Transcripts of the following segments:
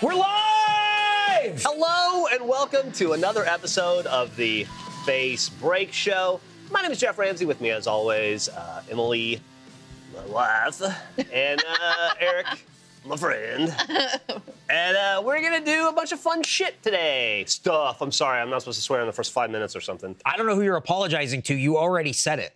We're live! Hello and welcome to another episode of the Face Break Show. My name is Geoff Ramsey. With me, as always, uh, Emily, my wife, and uh, Eric, my friend. And uh, we're gonna do a bunch of fun shit today. Stuff. I'm sorry, I'm not supposed to swear in the first five minutes or something. I don't know who you're apologizing to. You already said it.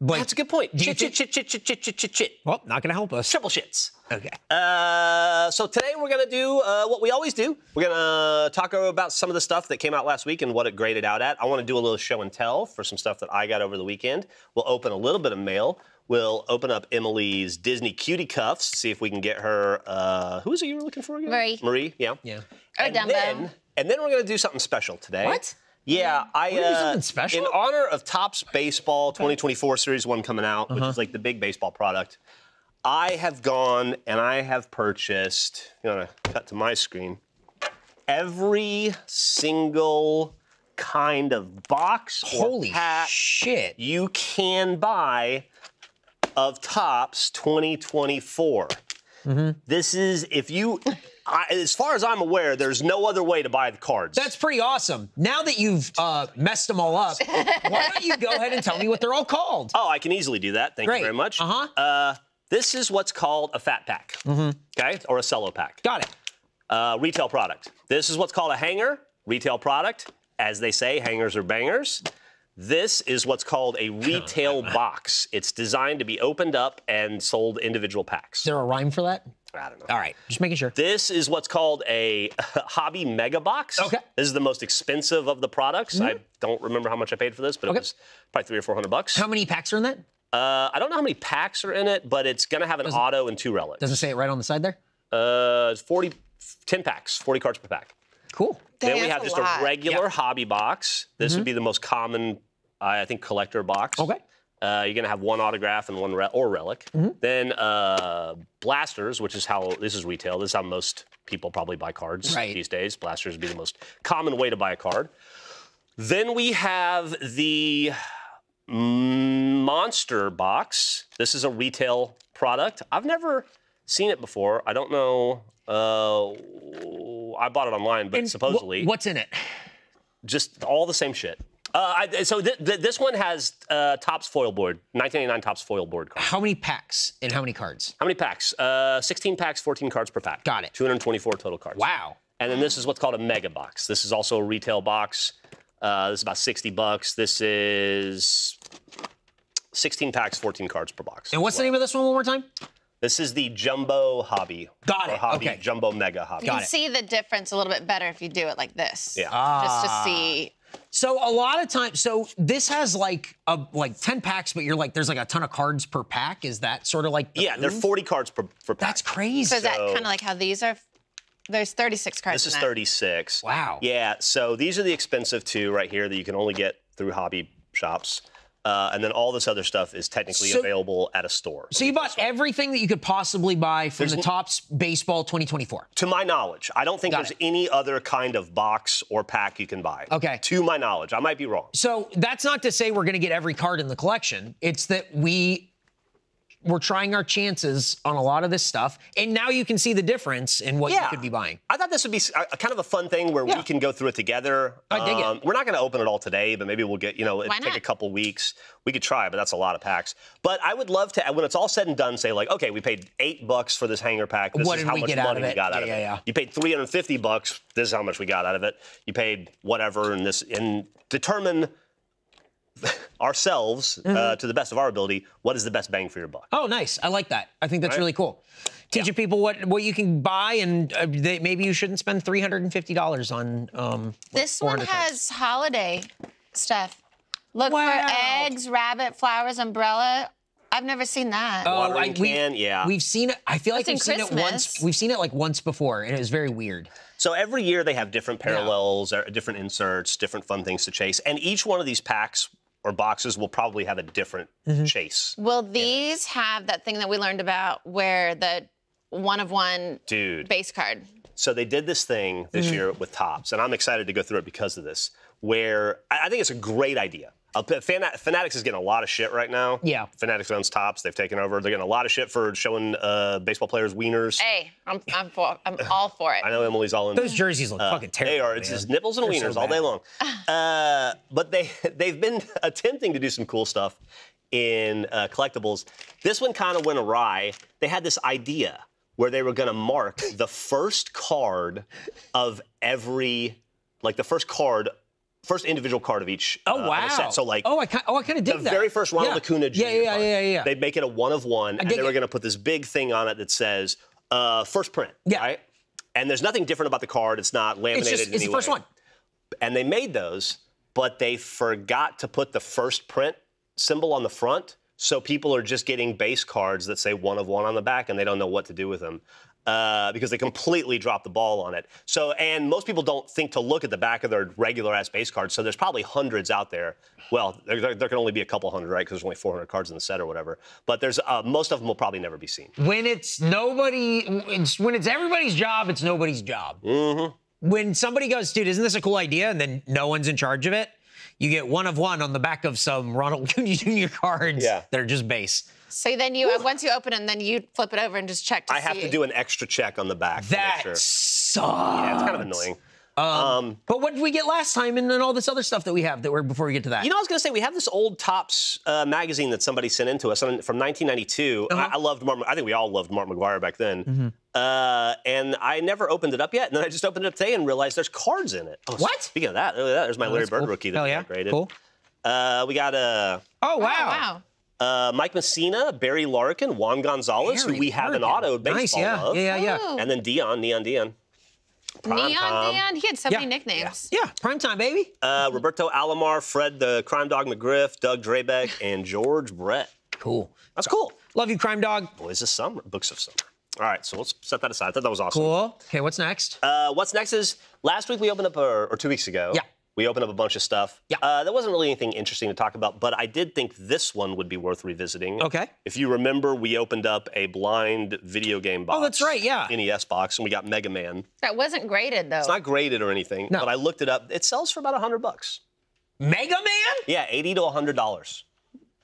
Like, That's a good point. Do you Chit, chit, chit, chit, chit, chit, chit, chit. well, not going to help us. Triple shits. Okay. Uh, so today we're gonna do uh, what we always do. We're gonna talk about some of the stuff that came out last week and what it graded out at. I want to do a little show and tell for some stuff that I got over the weekend. We'll open a little bit of mail. We'll open up Emily's Disney cutie cuffs. See if we can get her. Uh, who is it you were looking for again? Marie. Marie. Yeah. Yeah. Or And Dumbo. then, and then we're gonna do something special today. What? Yeah, I We're gonna do uh, something special? in honor of Topps Baseball 2024 Series One coming out, Uh-huh. which is like the big baseball product. I have gone and I have purchased. You know, cut to my screen. Every single kind of box or Holy pack shit. you can buy of Topps 2024. Mm-hmm. This is if you. I, as far as I'm aware, there's no other way to buy the cards. That's pretty awesome. Now that you've uh, messed them all up, why don't you go ahead and tell me what they're all called? Oh, I can easily do that. Thank Great. you very much. Uh-huh. Uh, this is what's called a fat pack, okay, or a cello pack. Got it. Uh, retail product. This is what's called a hanger, retail product. As they say, hangers are bangers. This is what's called a retail box. It's designed to be opened up and sold individual packs. Is there a rhyme for that? I don't know. All right, just making sure. This is what's called a hobby mega box. Okay. Mm-hmm. This is the most expensive of the products. I don't remember how much I paid for this, but Okay. it was probably three or four hundred bucks. How many packs are in that? Uh, I don't know how many packs are in it, but it's gonna have an auto and two relics. Doesn't say it right on the side there? Uh, it's 40, 10 packs, 40 cards per pack. Cool. then we have a just lot. a regular Yeah. hobby box. This would be the most common, I I think, collector box. Okay. Uh, you're gonna have one autograph and one re- or relic. Then uh, blasters, which is how this is retail. This is how most people probably buy cards Right. these days. Blasters would be the most common way to buy a card. Then we have the monster box. This is a retail product. I've never seen it before. I don't know. Uh, I bought it online, but And supposedly wh- what's in it? just all the same shit. Uh, I, so th- th- this one has uh, Topps foil board, 1989 Topps foil board card. How many packs and how many cards? How many packs? Uh, 16 packs, 14 cards per pack. Got it. 224 total cards. Wow. And then this is what's called a mega box. This is also a retail box. Uh, this is about 60 bucks. This is 16 packs, 14 cards per box. And what's the name of this one one more time? This is the jumbo hobby. Got or it, Hobby, okay. Jumbo mega hobby. You Got can it. see the difference a little bit better if you do it like this. Yeah. Just to see. So a lot of times, so this has like a like ten packs, but you're like, there's like a ton of cards per pack. Is that sort of like? The Yeah, they're 40 cards per, per pack. That's crazy. So is that kind of like how these are? There's 36 cards. This is 36. Wow. Yeah, so these are the expensive two right here that you can only get through hobby shops. Uh, and then all this other stuff is technically So- available at a store. So you bought everything that you could possibly buy from the Topps Baseball 2024. To my knowledge, I don't think Got there's it. any other kind of box or pack you can buy. Okay. To my knowledge, I might be wrong. So that's not to say we're going to get every card in the collection. It's that we we're trying our chances on a lot of this stuff, and now you can see the difference in what you could be buying. I thought this would be s- a, a kind of a fun thing where Yeah. we can go through it together. Um, I dig it. We're not going to open it all today, but maybe we'll get, you know, it'll take a couple weeks. We could try, but that's a lot of packs. But I would love to, when it's all said and done, say like, okay, we paid eight bucks for this hanger pack. This What is did how we much get money of we it? got out Yeah, of it. yeah, yeah. You paid 350 bucks. This is how much we got out of it. You paid whatever, and this and determine ourselves Mm-hmm. uh, to the best of our ability what is the best bang for your buck. Oh, nice. I like that. I think that's Right? really cool. Teaching people what what you can buy, and uh, they, maybe you shouldn't spend three hundred and fifty dollars on. Um, what, This one 400 cards. has holiday stuff. Look Wow. for eggs, rabbit, flowers, umbrella. I've never seen that. Oh, Watering I- we- can, yeah. We've seen it. I feel like It's we've in seen it once. We've seen it like once before, and it was very weird. So every year they have different parallels, or different inserts, different fun things to chase, and each one of these packs or boxes will probably have a different Mm-hmm. chase. Will these have that thing that we learned about where the one of one Dude. base card? So they did this thing this Mm-hmm. year with Topps, and I'm excited to go through it because of this. Where I I think it's a great idea. Uh, Fanatics is getting a lot of shit right now. Yeah. Fanatics owns Topps. They've taken over. They're getting a lot of shit for showing uh, baseball players wieners. Hey, I'm, I'm for. I'm all for it. I know Emily's all in. Those jerseys look fucking terrible. They are. It's man. just nipples and They're so wieners all day long. Uh, but they they've been attempting to do some cool stuff in uh, collectibles. This one kind of went awry. They had this idea where they were going to mark the first card of every, like the first card, first individual card of each. Oh uh, wow! set. So like. oh, I kind, oh, I kind of dig the that. very first Ronald yeah. Acuna Jr. Yeah, yeah, yeah, yeah, yeah. They'd make it a one of one, and they were going to put this big thing on it that says uh, first print. Yeah. Right? And there's nothing different about the card. It's not laminated it's just it's the first one. and they made those, but they forgot to put the first print symbol on the front. So people are just getting base cards that say one of one on the back, and they don't know what to do with them uh, because they completely dropped the ball on it. So, and most people don't think to look at the back of their regular ass base cards. So there's probably hundreds out there. Well, there, there, there can only be a couple hundred, right? Because there's only 400 cards in the set or whatever. But there's uh, most of them will probably never be seen. When it's nobody, it's, when it's everybody's job, it's nobody's job. Mm-hmm. When somebody goes, dude, isn't this a cool idea? And then no one's in charge of it. You get one of one on the back of some Ronald Jr. cards Yeah. that are just base. So then you once you open it, then you flip it over and just check to see. I have see. to do an extra check on the back. to make That sure. sucks. Yeah, it's kind of annoying. Um, But what did we get last time, and then all this other stuff that we have that we're before we get to that? You know, I was going to say we have this old Topps uh, magazine that somebody sent in to us on- from 1992. Uh-huh. I, I loved Mark. I think we all loved Mark McGwire back then. Mm-hmm. Uh, and I never opened it up yet. And then I just opened it up today and realized there's cards in it. Oh, What? Speaking of that, look at that. There's my Larry Bird cool. rookie that Hell we yeah. upgraded. Cool. Uh, we got uh, Oh wow! Oh, wow. Uh, Mike Mussina, Barry Larkin, Juan Gonzalez, Barry who we have an auto baseball Nice, yeah, of. yeah, yeah, yeah. Ooh. And then Deion, Neon Deion. Prime Neon Time. Neon. He had so Yeah. many nicknames. Yeah, yeah. prime time, baby. Uh, Roberto Alomar, Fred the Crime Dog McGriff, Doug Drabek, and George Brett. Cool. That's cool. Love you, crime dog. Boys of Summer, Books of Summer. All right, so let's set that aside. I thought that was awesome. Cool. Okay, what's next? Uh, what's next is last week we opened up, or, or two weeks ago. Yeah. We opened up a bunch of stuff. Yeah. Uh, there wasn't really anything interesting to talk about, but I did think this one would be worth revisiting. Okay. If you remember, we opened up a blind video game box. Oh, that's right, yeah. NES box, and we got Mega Man. That wasn't graded though. It's not graded or anything, No. but I looked it up. It sells for about hundred bucks. Mega Man? Yeah, eighty to hundred dollars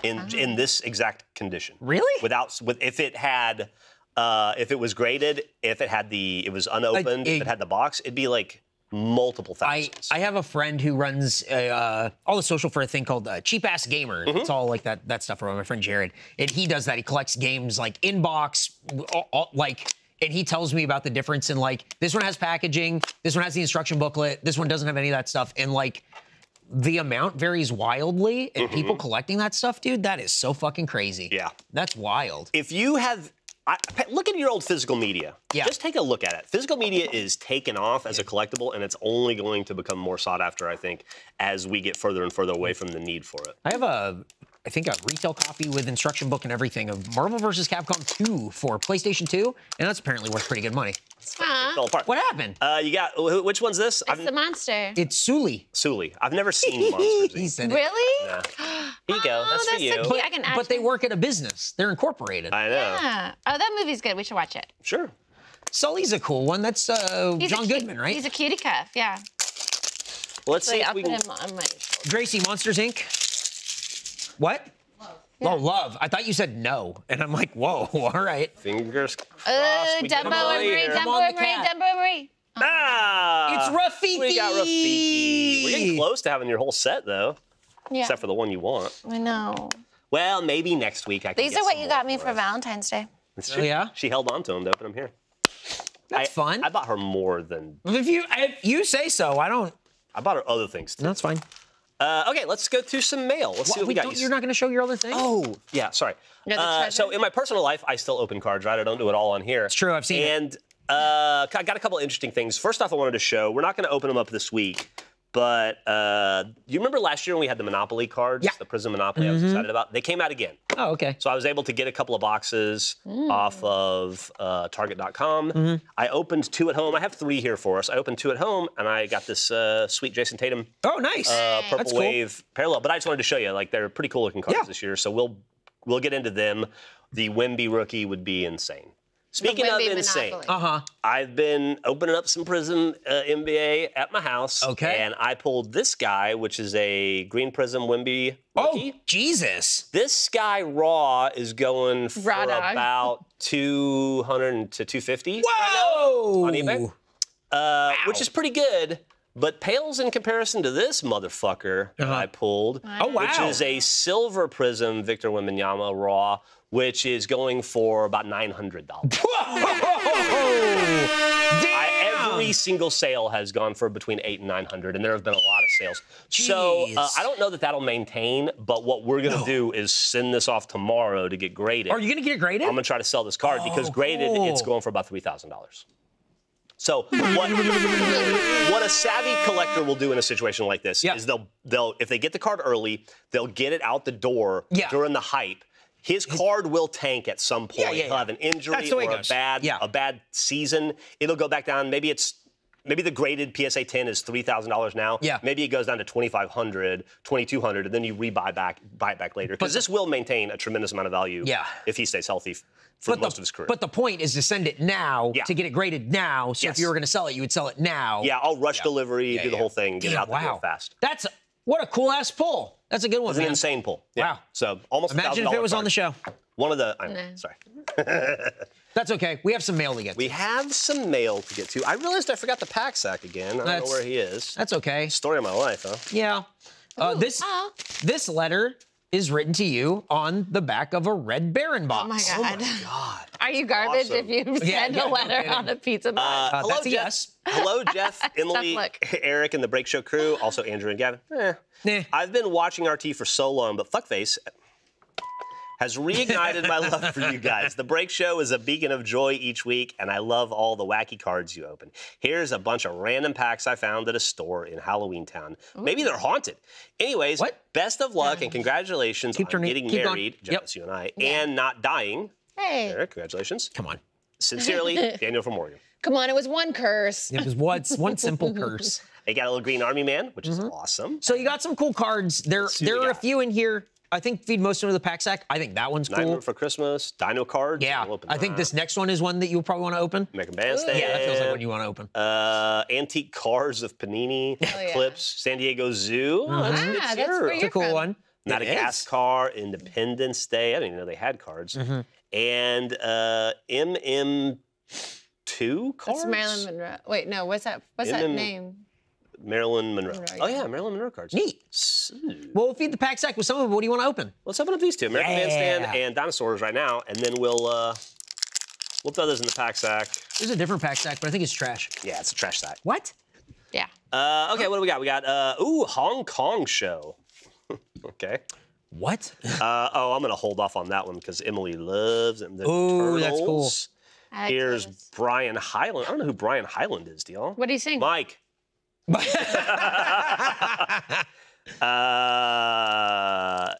in in this exact condition. Really? Without with if it had uh, if it was graded, if it had the it was unopened, if it had the box, it'd be like multiple I, thousands. I have a friend who runs uh, uh, all the social for a thing called uh, Cheap Ass Gamer. Mm-hmm. It's all like that that stuff from my friend Jared, and he does that. He collects games like in box, all- all- like, and he tells me about the difference in like this one has packaging, this one has the instruction booklet, this one doesn't have any of that stuff, and like. The amount varies wildly, and people collecting that stuff, dude, that is so fucking crazy. Mm-hmm. Yeah. That's wild. if you have I, look at your old physical media. Yeah. Just take a look at it. Physical media is taken off as a collectible, and it's only going to become more sought after, I think, as we get further and further away from the need for it. I have a, I think a retail copy with instruction book and everything of Marvel vs. Capcom 2 for PlayStation 2, and that's apparently worth pretty good money. Huh? Fell apart. What happened? Uh, you got wh- which one's this? It's the monster. It's Sully. Sully. I've never seen Monsters. he Inc. Really? Yeah. Here you go. Oh, That's, for that's you. so cute. I can add But they work at a business. They're incorporated. I know. Yeah. Oh, that movie's good. We should watch it. Sure. Sully's a cool one. That's uh, John cu- Goodman, right? He's a cutie cuff. Yeah. Well, let's see if I'll we put can. him on my. Gracie Monsters Inc. What? Oh, love. I thought you said no, and I'm like, whoa, all right. Fingers crossed. Uh, Dumbo him right and Marie, here. Come Dumbo and Marie, cat. Dumbo and Marie. Ah! It's Rafiki. We got Rafiki. We're getting close to having your whole set, though, Yeah. except for the one you want. I know. Well, maybe next week I can These get are what some you got me for us. Valentine's Day. It's Oh, yeah? She held on to them to open them here. That's I, fun. I bought her more than if you if you say so, I don't. I bought her other things too. That's fine. Uh, okay, let's go to some mail. Let's see what we Wait, got. don't- You you're not going to show your other thing? Oh, yeah, sorry. You're the Uh, so in my personal life, I still open cards, right? I don't do it all on here. It's true, I've seen it. And uh, I got a couple interesting things. First off, I wanted to show. We're not going to open them up this week, but uh, you remember last year when we had the Monopoly cards, Yeah. the Prizm Monopoly. I was excited about. They came out again, Oh, okay. so I was able to get a couple of boxes Mm. off of uh, Target.com. Mm-hmm. I opened two at home. I have three here for us. I opened two at home, and I got this uh, sweet Jayson Tatum Oh, nice. uh, purple That's cool. wave parallel. But I just wanted to show you, like they're pretty cool looking cards Yeah. this year. So we'll we'll get into them. The Wemby rookie would be insane. Speaking of insane, monopoly. Uh huh. I've been opening up some Prizm uh, NBA at my house. Okay. And I pulled this guy, which is a Green Prizm Wemby Oh, rookie. Jesus. This guy raw is going for Raw dog. about 200 to 250 Whoa. on eBay, uh, which is pretty good, but pales in comparison to this motherfucker that I pulled, Oh, wow. which is a silver Prizm Victor Wembanyama raw, which is going for about $900. Whoa. Damn. I, every single sale has gone for between eight and nine hundred, and there have been a lot of sales. So uh, I don't know that that'll maintain, but what we're gonna do is send this off tomorrow to get graded. Are you gonna get it graded? I'm gonna try to sell this card because Oh, graded it's going for about three thousand dollars. So what, what a savvy collector will do in a situation like this Yeah. is they'll they'll if they get the card early, they'll get it out the door Yeah. during the hype. His card will tank at some point. Yeah, yeah, He'll have an injury That's the way it or a bad Yeah. a bad season. It'll go back down. Maybe it's maybe the graded PSA 10 is three thousand dollars now. Yeah. Maybe it goes down to 2,500, 2,200, and then you rebuy back buy it back later because this will maintain a tremendous amount of value. Yeah. If he stays healthy for but most the, of his career. But the point is to send it now Yeah. to get it graded now. So Yes. if you were going to sell it, you would sell it now. Yeah, I'll rush delivery, Yeah, do the whole thing, get it out the wow. fast. That's what a cool ass pull. That's a good one, It's an insane pull. Yeah. Wow. So almost Imagine if it was on the show. One of the. I'm Nah. sorry. That's okay. We have some mail to get. To. We have some mail to get to. I realized I forgot the pack sack again. I don't That's- know where he is. That's okay. Story of my life, huh? Yeah. Uh, this oh. this letter is written to you on the back of a red Baron box. Oh my God. God. Are you garbage Awesome. if you Yeah, send yeah, a letter kidding. on a pizza box? Uh, Hello, that's a Geoff. yes. Hello, Geoff, Emily. Eric, and the Break Show crew. Also, Andrew and Gavin. Eh. Nah. I've been watching RT for so long, but fuckface has reignited my love for you guys. The Break Show is a beacon of joy each week, and I love all the wacky cards you open. Here's a bunch of random packs I found at a store in Halloween Town. Maybe they're haunted. Anyways, What? best of luck and congratulations Keep on turning- getting keep going. married, Yep. Geoff, you and I, and not dying. Hey, Eric, congratulations. Come on. Sincerely, Daniel from Oregon. come on, it was one curse. It was one, one simple curse. They got a little green army man, which Mm-hmm. is awesome. So you got some cool cards. There, there we are a few in here. I think feed most into the pack sack. I think that one's Nightmare cool. for Christmas, Dino cards. Yeah, We'll open I think this next one is one that you'll probably want to open. American Bandstand. Yeah, that feels like one you want to open. Uh, antique cars of Panini, yeah. clips, San Diego Zoo. Oh, that's, Ah, it's that's where It's a cool from. one. Not it car. Independence Day. I didn't even know they had cards. And uh, MM2 cards. That's Marilyn Monroe. Wait, no, what's that? What's that MM name? Marilyn Monroe. Monroe, Oh yeah. yeah, Marilyn Monroe cards. Neat. So, Well, we'll feed the pack sack with some of them. What do you want to open? let's open up these two, American Bandstand Yeah. and Dinosaurs right now, and then we'll uh, we'll throw those in the pack sack. There's a different pack sack, but I think it's trash. Yeah, it's a trash sack. What? Yeah. Uh, okay, what do we got? We got uh, ooh Hong Kong show. okay. What? Uh, oh, I'm gonna hold off on that one because Emily loves them. The Ooh, that's cool. Turtles. I like Here's those. Brian Hyland. I don't know who Brian Hyland is, do y'all? What do you think? Mike. uh,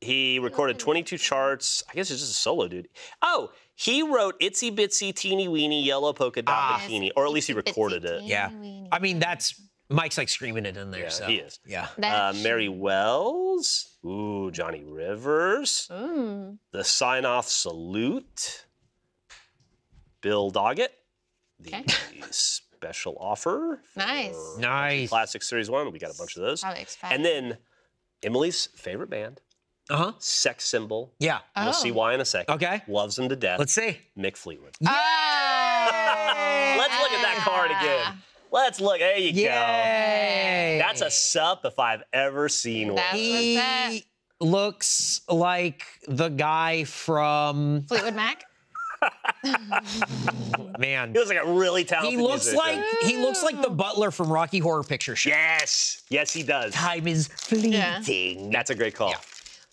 he recorded 22 charts. I guess he's just a solo dude. Oh, he wrote Itsy Bitsy Teeny Weeny Yellow Polka Dot Ah. Bikini, or at least he recorded bitsy it. teeny yeah. weeny. I mean, that's Mike's like screaming it in there. Yeah, so he is. Yeah. Uh, Mary Wells. Ooh, Johnny Rivers. Mm. The sign off salute. Bill Doggett. The Okay. special offer. Nice. Nice. Classic Series 1. We got a bunch of those. Probably expect. And then Emily's favorite band, Uh huh. Sex Symbol. Yeah. We'll see Oh. why in a second. Okay. Loves them to death. Let's see. Mick Fleetwood. Ah! Let's look at that card again. Let's look. There you go. That's a sup if I've ever seen one. He looks like the guy from Fleetwood Mac. man. He looks like a really talented He looks musician. like he looks like the butler from Rocky Horror Picture Show. Yes. Yes, he does. Time is fleeting. That's a great call. Yeah.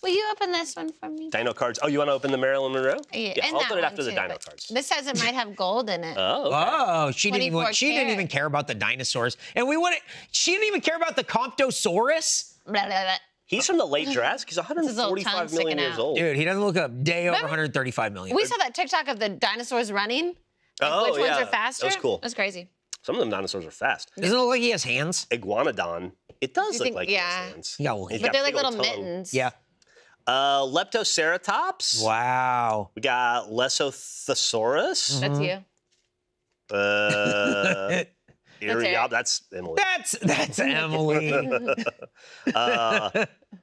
Will you open this one for me? Dino cards. Oh, you want to open the Marilyn Monroe? Yeah, and I'll that open it one after the Dino cards. This says it might have gold in it. Oh, okay. Oh, she didn't even 24 she didn't even care about the dinosaurs. And we wanted she didn't even care about the Camptosaurus. Blah, blah, blah. He's from the late Jurassic. He's his little tongue 145 million years out. old. Dude, he doesn't look a day over 135 million. We saw that TikTok of the dinosaurs running. Like, Oh, which yeah. ones are faster? That was cool. That's crazy. Some of them dinosaurs are fast. Doesn't it look like he has hands? Iguanodon. It does You look think- like yeah. he has hands. Yeah, well, He's But got they're like little tongue. mittens. Yeah. Uh, Leptoceratops. Wow. We got Lesothosaurus. That's you. Uh, Eric. Iriop, that's Emily. That's that's Emily. Uh,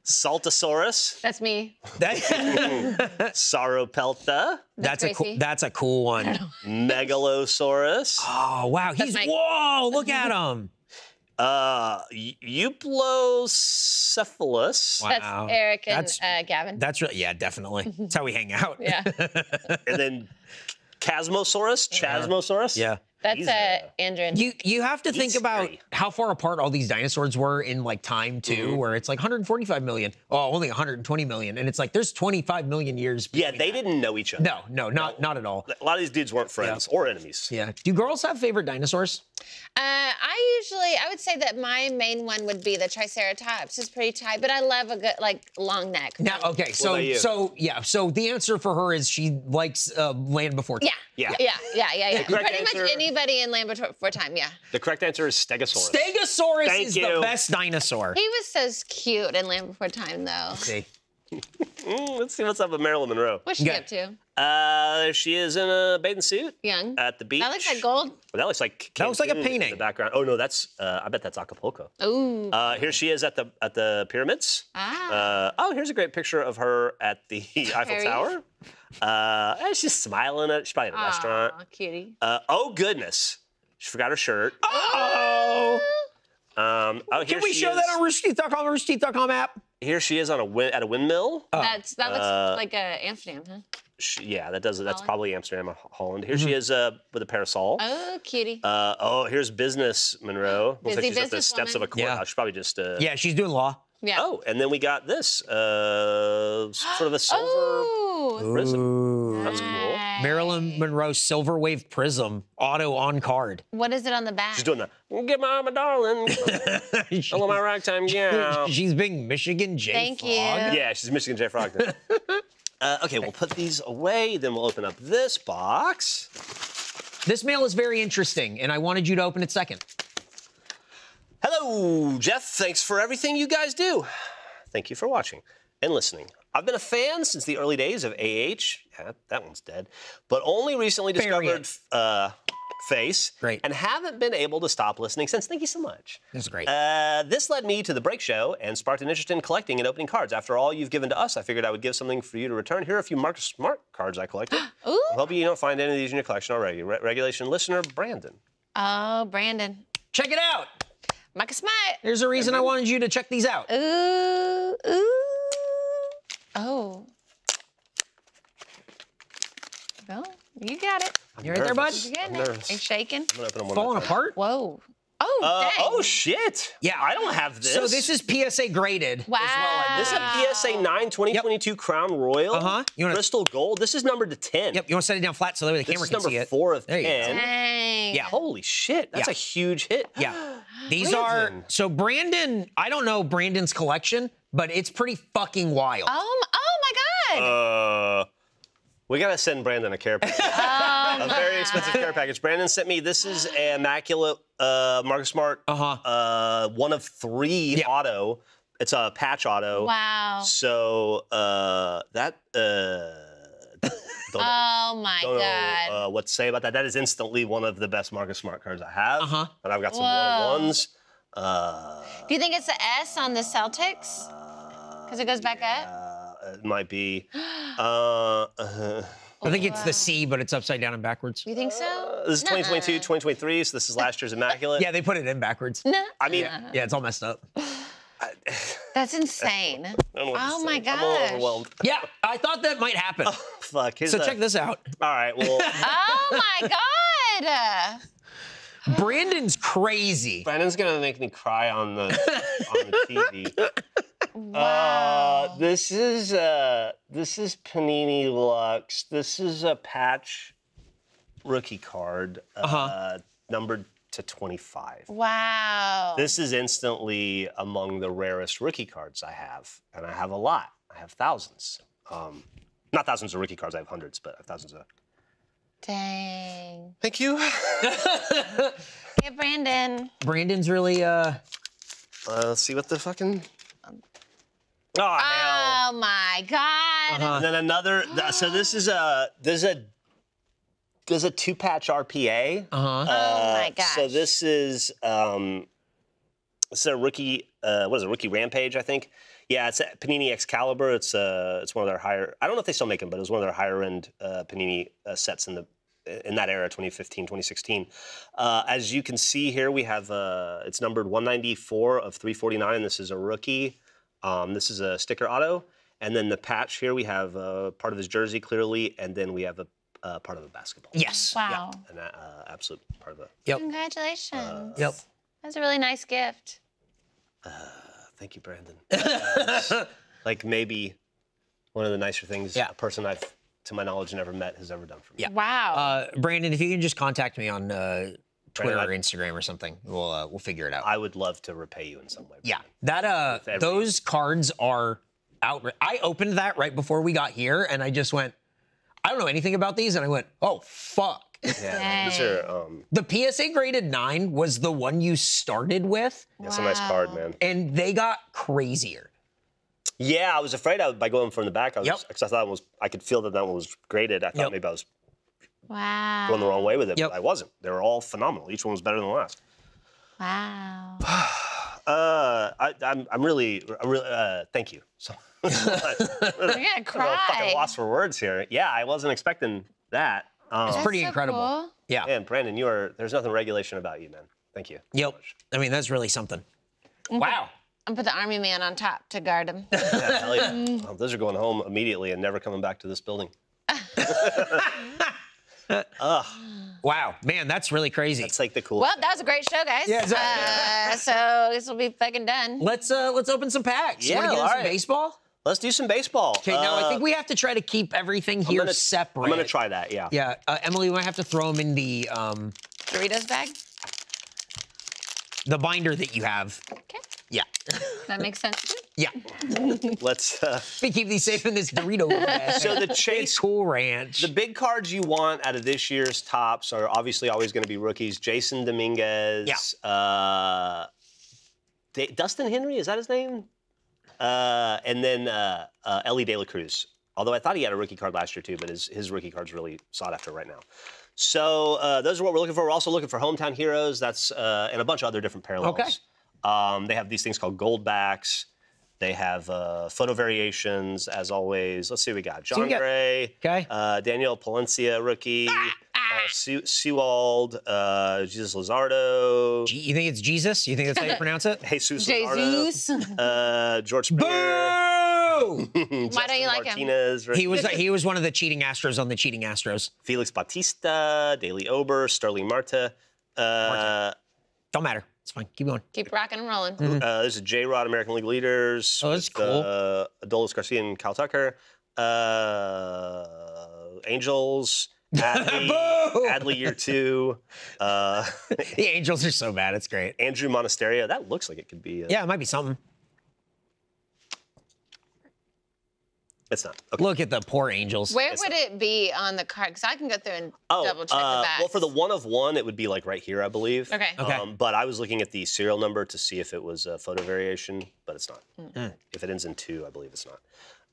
Saltasaurus. That's me. That- Sauropelta. that's a cool, that's a cool one. Megalosaurus. Oh wow, he's Mike. whoa! Look at him. Uh, Eu- Euoplocephalus. Wow. That's Eric and That's- uh, Gavin. That's really yeah, definitely. That's how we hang out. yeah. And then Chasmosaurus. Chasmosaurus. yeah. That's a uh, Andrew. You you have to think about scary. how far apart all these dinosaurs were in like time too, Mm-hmm. where it's like 145 million. Oh, only 120 million, and it's like there's 25 million years. Yeah, they that. didn't know each other. No, no, not not at all. A lot of these dudes weren't friends or enemies. Yeah. Do girls have favorite dinosaurs? Uh, I usually, I would say that my main one would be the Triceratops. It's pretty tight, but I love a good, like, long neck. Now, okay, so so yeah, so the answer for her is she likes uh, Land Before Time. Yeah. Yeah. Yeah, yeah, yeah, yeah. Pretty answer- much anybody in Land Before Time, yeah. The correct answer is Stegosaurus. Stegosaurus Thank is the best dinosaur. He was so cute in Land Before Time, though. See. Mm, let's see what's up with Marilyn Monroe. What's she Okay. up to? Uh, she is in a bathing suit Young. at the beach. that looks like gold. Well, that looks like That looks like a painting. in the background. Oh no, that's uh, I bet that's Acapulco. Ooh. Uh, here she is at the at the pyramids. ah. Uh, oh, here's a great picture of her at the Eiffel Tower. Uh, she's smiling at. She's probably at a restaurant. Aw, cutie. Uh, oh goodness, she forgot her shirt. Oh. Um, oh, here Can we she show is. that on roosterteeth.com, roosterteeth.com app? Here she is on a win- at a windmill. That's that looks uh, like uh, Amsterdam, huh? She, yeah, that does. That's Holland? probably Amsterdam or Holland. Here she is uh, with a parasol. Oh, cutie. Uh, oh, here's business Monroe. Looks like Busy she's at the businesswoman. steps of a courthouse. Yeah. She's probably just. Uh, Yeah, she's doing law. yeah. Oh, and then we got this uh, sort of a silver. Oh. Prism. That's cool. Marilyn Monroe Silver Wave Prism auto on card. What is it on the back? She's doing that. "Get my, my darling, hello my ragtime gal." She's being Michigan J Thank Frog. you. Yeah, she's Michigan J. Frog. uh, okay, we'll put these away. Then we'll open up this box. This mail is very interesting, and I wanted you to open it second. Hello, Geoff. Thanks for everything you guys do. Thank you for watching and listening. I've been a fan since the early days of AH. Yeah, that one's dead. But only recently Bury discovered uh, Face. Great. And haven't been able to stop listening since. Thank you so much. This is great. Uh, this led me to the break show and sparked an interest in collecting and opening cards. After all you've given to us, I figured I would give something for you to return. Here are a few Marcus Smart cards I collected. Ooh. I hope you don't find any of these in your collection already. Re- regulation listener Brandon. Oh, Brandon. Check it out. Micah Smite. There's a reason I wanted you to check these out. Ooh, ooh. Oh. Well, you got it. You right there, bud? nervous. You getting I'm it? nervous. Are you shaking? I'm gonna open them one Falling at a time. apart? Whoa. Oh, Uh, dang. oh shit! Yeah. I don't have this. So this is PSA graded. wow. This is a PSA 9 2022 Crown Royale. Uh-huh. You wanna- Crystal Gold. This is numbered to 10. Yep, you want to set it down flat so that way the This camera is can number see it. number four of There 10. Dang. Yeah. Holy shit, that's Yeah. a huge hit. Yeah. These are so Brandon, I don't know Brandon's collection, but it's pretty fucking wild. Oh, oh my God. Uh, we gotta send Brandon a care package. A very expensive care package. Brandon sent me. This is an immaculate uh, Marcus Smart. Uh-huh. Uh, one of three Yeah. auto. It's a patch auto. wow. So uh, that. Uh, don't know, Oh my don't God. know uh, what to say about that. That is instantly one of the best Marcus Smart cards I have. Uh-huh. And I've got some Whoa. one ones. Uh, Do you think it's the S on the Celtics? Because it goes back up? uh, it might be. Uh, uh, I think it's the oh, C, but it's upside down and backwards. You think so? Uh, this is 2022, Nuh-uh. 2023, so this is last year's Immaculate. Yeah, they put it in backwards. No. I mean, Yeah, it's all messed up. That's insane. I don't know what to Oh my say. I'm a little gosh. overwhelmed. Yeah, I thought that might happen. Oh, fuck. Here's So the- check this out. All right. Well, oh my God. Brandon's crazy. Brandon's gonna make me cry on the on the TV. Wow. Uh, this is uh, this is Panini Lux. This is a patch rookie card, uh, Uh-huh. numbered to 25. wow. This is instantly among the rarest rookie cards I have, and I have a lot. I have thousands. Um, not thousands of rookie cards. I have hundreds, but I have thousands of. Dang. Thank you. Hey, Brandon. Brandon's really uh Uh, let's see what the fucking. Oh, hell. Oh my God. Uh-huh. And then another. So this is a there's a there's a two patch RPA. Uh huh. Oh my Uh, So this is um, this is a rookie. Uh, what is it? Rookie Rampage, I think. Yeah, it's a Panini Excalibur. It's uh, it's one of their higher. I don't know if they still make them, but it was one of their higher end uh, Panini uh, sets in the in that era, 2015, 2016. Uh, as you can see here, we have uh, it's numbered 194 of 349. This is a rookie. Um, this is a sticker auto, and then the patch here we have uh, part of his jersey clearly, and then we have a uh, part of a basketball. Yes. Yeah. Wow. An uh, absolute part of a Yep. Congratulations. Yep. That's a really nice gift. Thank you, Brandon. Uh, like maybe one of the nicer things Yeah. a person I've, to my knowledge, never met has ever done for me. Yeah. Wow. Uh, Brandon, if you can just contact me on uh, Twitter Brandon, or I- Instagram or something, we'll uh, we'll figure it out. I would love to repay you in some way. yeah, that uh, every- those cards are out. I opened that right before we got here, and I just went, I don't know anything about these, and I went, oh fuck. Yeah, these are um, the PSA graded nine was the one you started with, that's a nice card, man. and they got crazier. Yeah, I was afraid I, by going from the back, I was Yep. I thought it was I could feel that that one was graded. I thought Yep. maybe I was wow. going the wrong way with it, Yep. but I wasn't. They were all phenomenal. Each one was better than the last. Wow. Uh, I, I'm I'm really, I really uh, thank you. So, You're gonna I'm cry. fucking lost for words here. Yeah, I wasn't expecting that. Um, That's pretty so incredible. cool. Yeah. Man, Brandon, you are. There's nothing regulation about you, man. Thank you. Yep. I mean, that's really something. Wow. And put the army man on top to guard him. Yeah, hell yeah. Oh, those are going home immediately and never coming back to this building. Ugh, Wow. Man, that's really crazy. that's like the cool. well, that was a great show, guys. Yeah, so- uh, so this will be fucking done. let's uh let's open some packs. Yeah, to get all some right. baseball? Let's do some baseball. Okay, now I Uh, think we have to try to keep everything I'm here gonna, separate. I'm gonna try that. Yeah. Yeah, uh, Emily, we might have to throw them in the um Doritos bag. the binder that you have. Okay. Yeah, That makes sense. Yeah. Let's. Uh, We keep these safe in this Dorito bag. so the chase. Cool Ranch. The big cards you want out of this year's Topps are obviously always going to be rookies. Jasson Dominguez. Yeah. Uh, Da- Dustin Henry, is that his name? Uh, and then uh, uh, Elly De La Cruz. Although I thought he had a rookie card last year too, but his, his rookie card's really sought after right now. So uh, those are what we're looking for. We're also looking for hometown heroes. That's uh, and a bunch of other different parallels. Okay. Um, they have these things called gold backs. They have uh, photo variations, as always. Let's see what we got. John we got- Gray, Okay. uh, Daniel Palencia, rookie, uh, Su- Sewald, uh, Jesus Luzardo, G- you think it's Jesus? You think that's how you pronounce it? Jesus Luzardo, Jesus. uh, George Springer, Boo! Why don't you like him? Martinez, he was he was one of the cheating Astros on the cheating Astros. Felix Bautista, Bailey Ober, Starling Marte. Uh, Don't matter. It's fine. Keep going. Keep rocking and rolling. uh, is J Rod, American League Leaders. Oh, that's with, cool. Uh, Adolis Garcia and Cal Tucker. Uh, Angels. Adley, Adley year two. Uh, The Angels are so bad. It's great. Andruw Monasterio. That looks like it could be. Uh, Yeah, it might be something. It's not. Okay. Look at the poor Angels. Where would it be on the card? Because I can go through and Oh, double check uh, the back. well, for the one of one, it would be like right here, I believe. Okay. Okay. Um, but I was looking at the serial number to see if it was a photo variation, but it's not. Mm. If it ends in two, I believe it's not.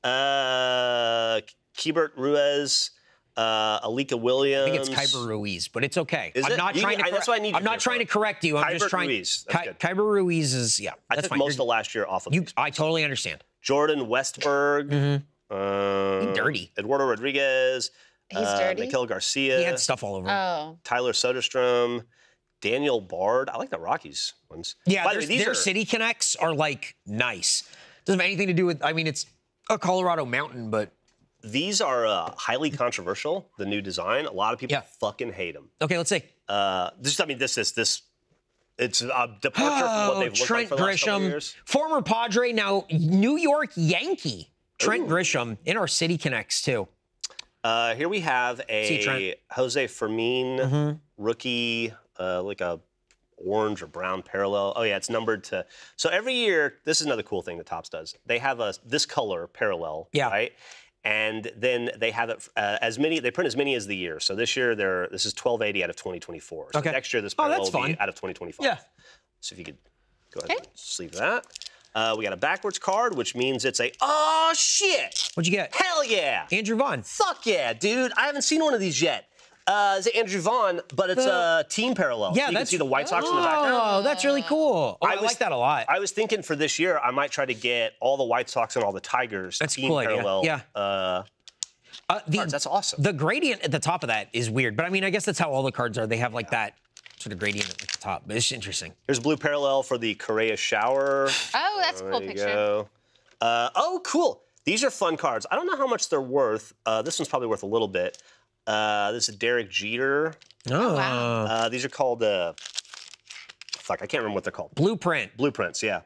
Uh, Keibert Ruiz, uh, Alika Williams. I think it's Kyber Ruiz, but it's okay. Is I'm it? not You trying can- to. I- that's what I need you I'm not trying for. to correct you. I'm just Kyber trying. Ruiz, that's Ky- good. Kyber Ruiz is yeah. I That's took fine. most You're- of last year off of you. I totally understand. Jordan Westburg. Mhm. Uh, dirty. Eduardo Rodriguez. He's uh, dirty? Miguel Garcia. He had stuff all over. Oh. Tyler Soderstrom. Daniel Bard. I like the Rockies ones. yeah, By the their, way, these their are, city connects are like nice. Doesn't have anything to do with. I mean, it's a Colorado mountain, but These are uh, highly controversial. The new design. A lot of people Yeah. fucking hate them. okay. Let's see. Uh, this, I mean, this is this. It's a departure from what Oh, they've looked Trent like for the last couple Grisham, years. former Padre, now New York Yankee. Trent Grisham in our city connects too. Uh, here we have a Jose Fermin Mm-hmm. rookie, uh, like a orange or brown parallel. Oh yeah, it's numbered to. So every year, this is another cool thing that Topps does. They have a this color parallel, Yeah. right? And then they have it uh, as many. They print as many as the year. So this year, they're this is 1280 out of 2024. So Okay. next year, this Oh, parallel that's will be out of 2025. Yeah. So if you could go ahead and sleeve that. Uh, we got a backwards card, which means it's a oh shit, What'd you get? hell yeah, Andrew Vaughn. fuck yeah, dude. I haven't seen one of these yet. Uh, it's Andrew Vaughn, but it's The- a team parallel. Yeah, so you that's can see the White Sox in the background. Oh, that's really cool. Oh, I, was- like that a lot. I was thinking for this year, I might try to get all the White Sox and all the Tigers That's team cool idea. parallel. Yeah. Uh, Uh, the, cards. That's awesome. The gradient at the top of that is weird, but I mean, I guess that's how all the cards are. They have like that sort of gradient at the top. But it's interesting. Here's a blue parallel for the Correa Shower. Oh, that's a cool There you picture. go. Uh, oh, cool. These are fun cards. I don't know how much they're worth. Uh, this one's probably worth a little bit. Uh, this is Derek Jeter. Oh, wow. Uh, these are called. Uh, fuck, I can't remember what they're called. blueprint. Blueprints. Yeah.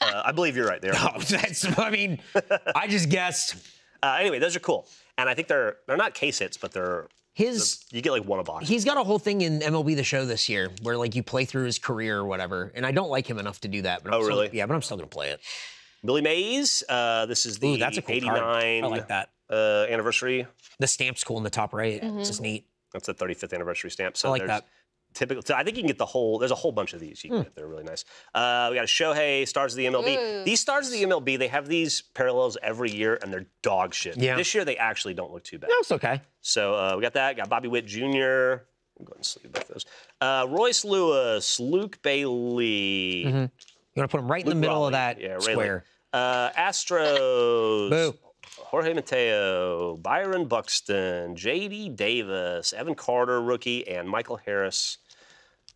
Uh, I believe you're right there. Oh, that's. I mean, I just guessed. Uh, anyway, those are cool, and I think they're they're not case hits, but they're His you get like one a box. he's got a whole thing in MLB The Show this year where like you play through his career or whatever, and I don't like him enough to do that. But I'm Oh, still- really? Yeah, but I'm still gonna play it. Billy Mays. Uh, this is the Ooh, that's a cool 89 card. I like that. Uh, anniversary. The stamp's cool in the top right. It's just neat. That's the 35th anniversary stamp. So I like there's that. Typical. So I think you can get the whole. There's a whole bunch of these. You can get. They're really nice. Uh, we got a Shohei Stars of the MLB. Ooh. These Stars of the MLB, they have these parallels every year, and they're dog shit. Yeah. This year they actually don't look too bad. No, it's okay. So uh, we got that. Got Bobby Witt Jr. I'm going to sleeve both those. Uh, Royce Lewis, Luke Bailey, You want to put him right in the Luke middle of that Yeah, Raleigh. square. uh, Astros. Boo. Jorge Mateo, Byron Buxton, J.D. Davis, Evan Carter, rookie, and Michael Harris.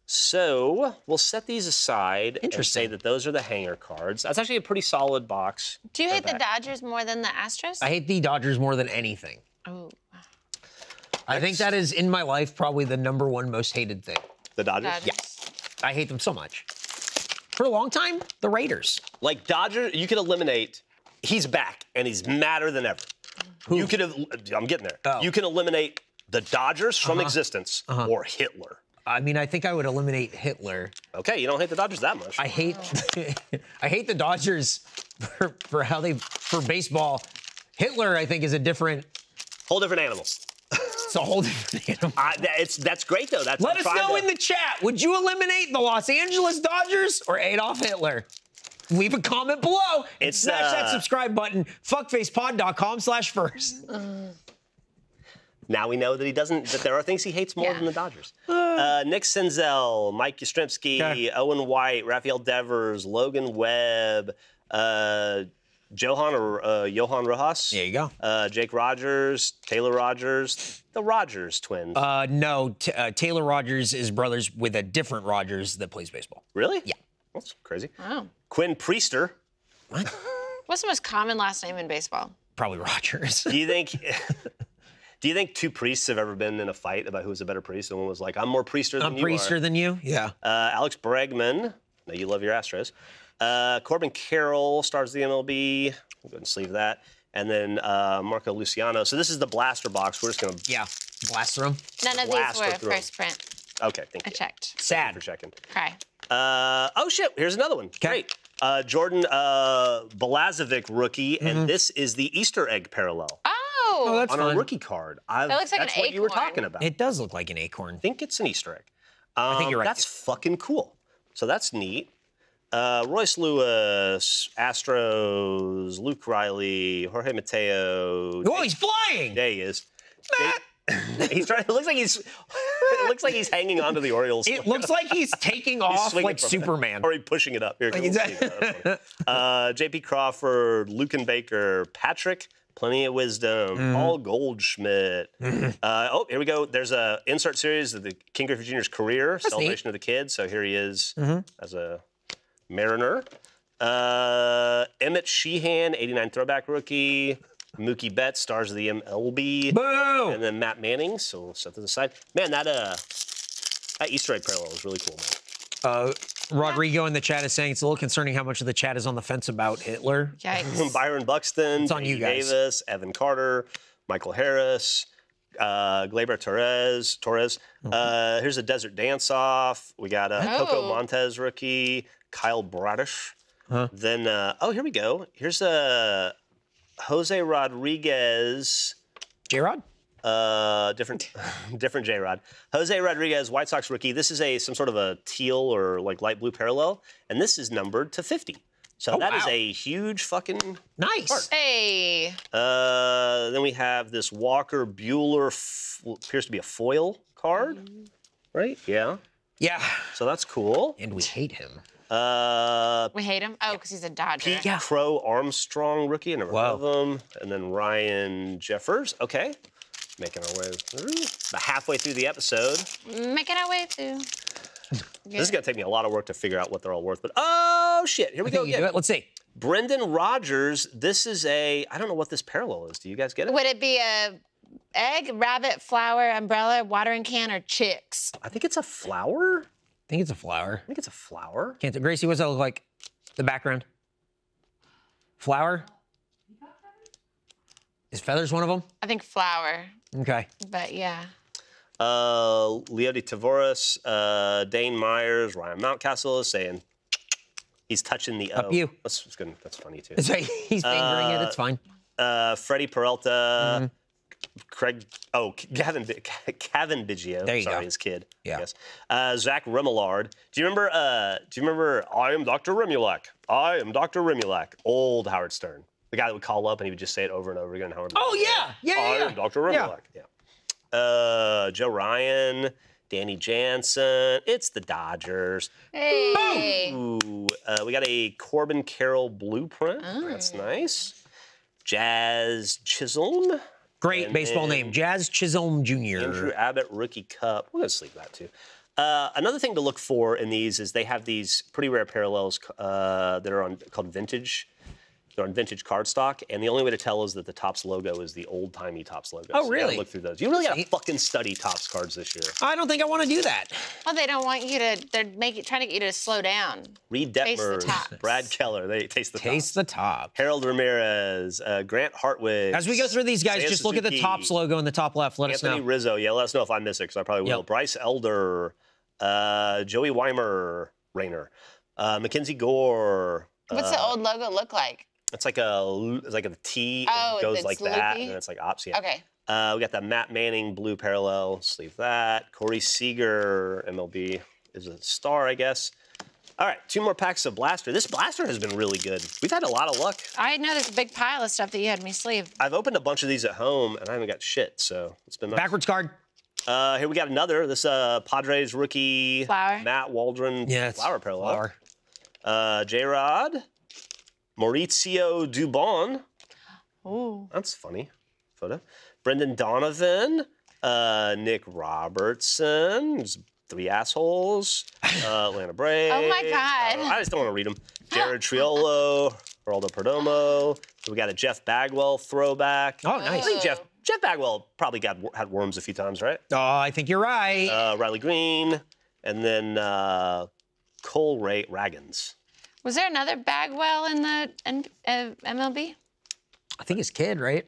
So we'll set these aside and say that those are the hanger cards. That's actually a pretty solid box. Do you hate the. Dodgers more than the Astros? I hate the Dodgers more than anything. oh, I think that is in my life probably the number one most hated thing. The Dodgers. Dodgers. I hate them so much. For a long time, the Raiders. Like Dodger, you could eliminate. He's back and he's madder than ever. You could have. I'm getting there. Oh. You can eliminate the Dodgers from uh-huh. existence uh-huh. or Hitler. I mean, I think I would eliminate Hitler. Okay, you don't hate the Dodgers that much. I hate, I hate the Dodgers for, for how they for baseball. Hitler, I think, is a different. Whole different animal. It's a whole different animal. I, that, it's that's great though. That's Let I'm us trying know to- in the chat. Would you eliminate the Los Angeles Dodgers or Adolf Hitler? Leave a comment below and It's, smash that uh, subscribe button. Fuckfacepod.com slash first. Now we know that he doesn't. That there are things he hates more Yeah. than the Dodgers. Uh, Nick Senzel, Mike Yastrzemski, Okay. Owen White, Rafael Devers, Logan Webb, uh, Johan or uh, Johan Rojas. There you go. Uh, Jake Rogers, Taylor Rogers, the Rogers twins. Uh, no, t- uh, Taylor Rogers is brothers with a different Rogers that plays baseball. really? yeah. That's crazy. Oh. Quinn Priester. What? What's the most common last name in baseball? Probably Rogers. Do you think? do you think two priests have ever been in a fight about who's a better priest? And one was like, "I'm more priester than you. I'm priester are." than you. Yeah. Uh, Alex Bregman. Now you love your Astros. Uh, Corbin Carroll stars the MLB. We'll go ahead and sleeve that. And then uh, Marco Luciano. So this is the blaster box. We're just gonna. Yeah. Blast them. None of these were throw. first print. Okay, thank I you I checked. for Sad. checking. Cry. Uh, oh shit! Here's another one. Great. Uh, Jordan uh, Balazovic rookie, Mm-hmm. and this is the Easter egg parallel Oh, Oh, that's on fun. a rookie card. I, That looks like an that's what you were talking about. It does look like an acorn. I think it's an Easter egg. Um, think you're right. That's fucking cool. So that's neat. Uh, Royce Lewis, Astros, Luke Riley, Jorge Mateo. Oh, he's flying. There he is. he's trying. It looks like he's. It looks like he's hanging onto the Orioles. It looks like he's taking He's off swinging like. Superman. Or he's pushing it up. Here, Like go. he's- That's uh, J.P. Crawford, Lucan Baker, Patrick, plenty of wisdom, Mm-hmm. Paul Goldschmidt. Uh, oh, here we go. There's a insert series of the King Griffey Jr.'s career, celebration of the kid. So here he is Mm-hmm. as a Mariner. Uh, Emmett Sheehan, 89 throwback rookie. Mookie Betts, stars of the MLB. Boo! And then Matt Manning. So we'll set this aside. Man, that uh, that Easter egg parallel is really cool, man. Uh, Rodrigo in the chat is saying it's a little concerning how much of the chat is on the fence about Hitler. yikes. Byron Buxton, It's on you guys. Davis, Evan Carter, Michael Harris, uh, Gleyber Torres. Torres. Mm-hmm. Uh, here's a Desert Dance Off. We got a Coco Oh. Montes rookie, Kyle Bradish. Huh. Then uh, oh, here we go. Here's a Jose Rodriguez. J Rod? Uh, different, different J Rod. Jose Rodriguez, White Sox rookie. This is a some sort of a teal or like light blue parallel, and this is numbered to 50. So Oh, that is wow. a huge fucking. Nice. Hey. Uh, then we have this Walker Buehler, f- appears to be a foil card, right? Yeah. Yeah. So that's cool. And we hate him. Uh, We hate him? Oh, because he's a Dodger. Pete Crow Armstrong rookie. I never Wow. heard of him. And then Ryan Jeffers. Okay. Making our way through. About halfway through the episode. Making our way through. This is going to take me a lot of work to figure out what they're all worth. But oh, shit. Here we I go think you do it. Let's see. Brendan Rodgers, This is a, I don't know what this parallel is. Do you guys get it? Would it be a egg, rabbit, flower, umbrella, watering can, or chicks? I think it's a flower. I think it's a flower. I think it's a flower. Can't Gracie, what's that look like? The background. Flower. Is feathers one of them? I think flower, Okay. but yeah. Uh, Leody Taveras, uh, Dane Myers, Ryan Mountcastle is saying he's touching the O. Up you. That's, that's good. That's funny too. It's like he's fingering it. It's fine. Uh, Freddie Peralta, Mm-hmm. Craig. Oh, Gavin. Bi- Cavan Biggio. There you sorry, go. his kid. Yeah. Yes. Uh, Zach Remillard. Do you remember? Uh, do you remember? I am Dr. Remulak. I am Dr. Remulak. Old Howard Stern. The guy that would call up and he would just say it over and over again. Howard. Oh, yeah. Yeah, yeah, I yeah. am Dr. Yeah. Yeah. Uh, Joe Ryan. Danny Jansen. It's the Dodgers. Hey. Ooh, uh, we got a Corbin Carroll blueprint. That's Oh. nice. Jazz Chisholm. Great And baseball name. Jazz Chisholm Jr. Andrew Abbott Rookie Cup. We're gonna sleep that too. Uh, another thing to look for in these is they have these pretty rare parallels uh, that are on called vintage. They're on vintage cardstock, and the only way to tell is that the Topps logo is the old timey Topps logo. Oh, So really? Look through those. You really gotta fucking study Topps cards this year. I don't think I want to do that. Well, they don't want you to. They're making trying to get you to slow down. Reed Taste Detmers, Brad Keller. They taste the Taste Topps. the top. Harold Ramirez, uh, Grant Hartwig. As we go through these guys, Seiya just look at the Suzuki, Topps logo in the top left. Let us know. Anthony. Rizzo. Yeah, let us know if I miss it because I probably will. Yep. Bryce Elder, uh, Joey Wiemer, Rayner, uh, Mackenzie Gore. What's uh, the old logo look like? It's like a it's like a T. and Oh, it goes it's like that, and then it's like ops. Yeah. Okay. Uh, we got that Matt Manning blue parallel. Sleeve that. Corey Seager, MLB is a star, I guess. All right, two more packs of Blaster. This Blaster has been really good. We've had a lot of luck. I know there's a big pile of stuff that you had me sleeve. I've opened a bunch of these at home, and I haven't got shit, so it's been nice. Backwards card. Uh, here we got another. This uh, Padres rookie Flower. Matt Waldron Yeah, flower parallel. flower. Uh, J Rod, Mauricio Dubon. Ooh. That's funny. Photo. Brendan Donovan, uh, Nick Robertson. Three assholes. Uh, Atlanta Braves. Oh my God. Uh, I just don't want to read them. Jared Triolo, Geraldo Perdomo. So we got a Jeff Bagwell throwback. Oh, nice. I nice. think Jeff Jeff Bagwell probably got had worms a few times, right? Oh, I think you're right. uh, Riley Greene, and then uh, Cole Ray Raggins. Was there another Bagwell in the N- uh, MLB? I think it's kid, right?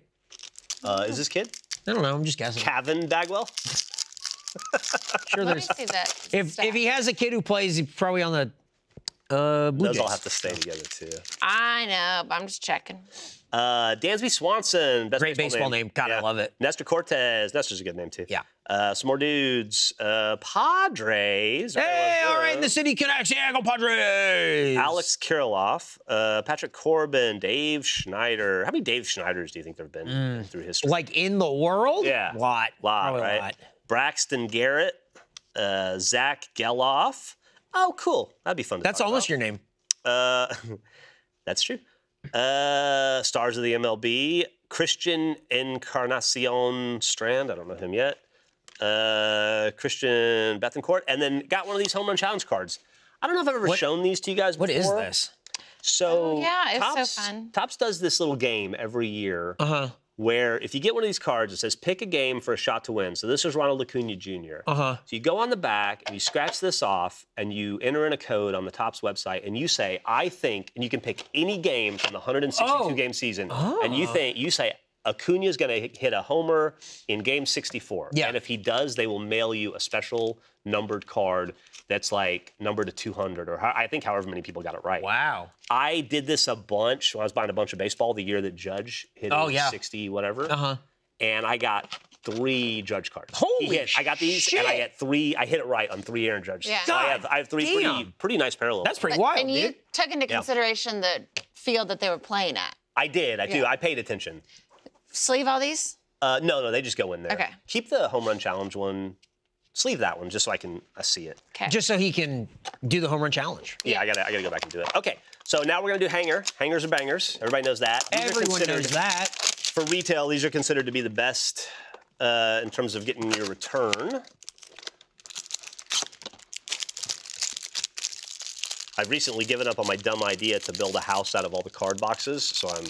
Uh, is this kid? I don't know. I'm just guessing. Kevin Bagwell? Sure, Let me there's. see that. If stuff. if he has a kid who plays, he's probably on the uh, Blue Those Jays. all have to stay together too. I know, but I'm just checking. Uh, Dansby Swanson, best Great baseball name. God, I love it. Nestor Cortes, Nestor's a good name too. Yeah. Uh, some more dudes. Uh, Padres. Hey, all right, in the city connects. Yeah, go Padres. Alex Kirilloff, uh, Patrick Corbin, Dave Schneider. How many Dave Schneiders do you think there have been through history? Like in the world? Yeah. Lot. lot, Probably right? a lot. Braxton Garrett, uh, Zach Gelof. Oh, cool. That'd be fun. To That's almost about. your name. Uh, that's true. Uh, stars of the MLB, Christian Encarnacion Strand. I don't know him yet. Uh, Christian Bethancourt, and then got one of these home run challenge cards. I don't know if I've ever What- shown these to you guys What before. is this? So Oh, yeah, it's so fun. Topps does this little game every year Uh huh. where if you get one of these cards, it says pick a game for a shot to win. So this is Ronald Acuna Jr. Uh huh. So you go on the back and you scratch this off and you enter in a code on the Topps website and you say, I think, and you can pick any game from the 162 Oh. game season, and you think you say Acuna's going to hit a homer in game 64. Yeah. And if he does, they will mail you a special numbered card that's like numbered to 200 or how, I think however many people got it right. Wow. I did this a bunch when I was buying a bunch of baseball the year that Judge hit Oh, yeah. 60 whatever. Uh huh. and I got three judge cards. Holy He hit. I got these, and I shit. got three. I hit it right on three Aaron Judge. Yeah. So I have, I have three pretty, damn. pretty nice parallels. That's pretty But- wild, and you took into Yeah. consideration the field that they were playing at. I did. I do. I paid attention. Sleeve all these? Uh, no, no, they just go in there. Okay. Keep the home run challenge one. Sleeve that one just so I can uh, see it. Okay. Just so he can do the home run challenge. Yeah, I gotta, I gotta go back and do it. Okay, so now we're gonna do hanger. Hangers are bangers. Everybody knows that. These Everyone knows that. For retail, these are considered to be the best uh, in terms of getting your return. I've recently given up on my dumb idea to build a house out of all the card boxes, so I'm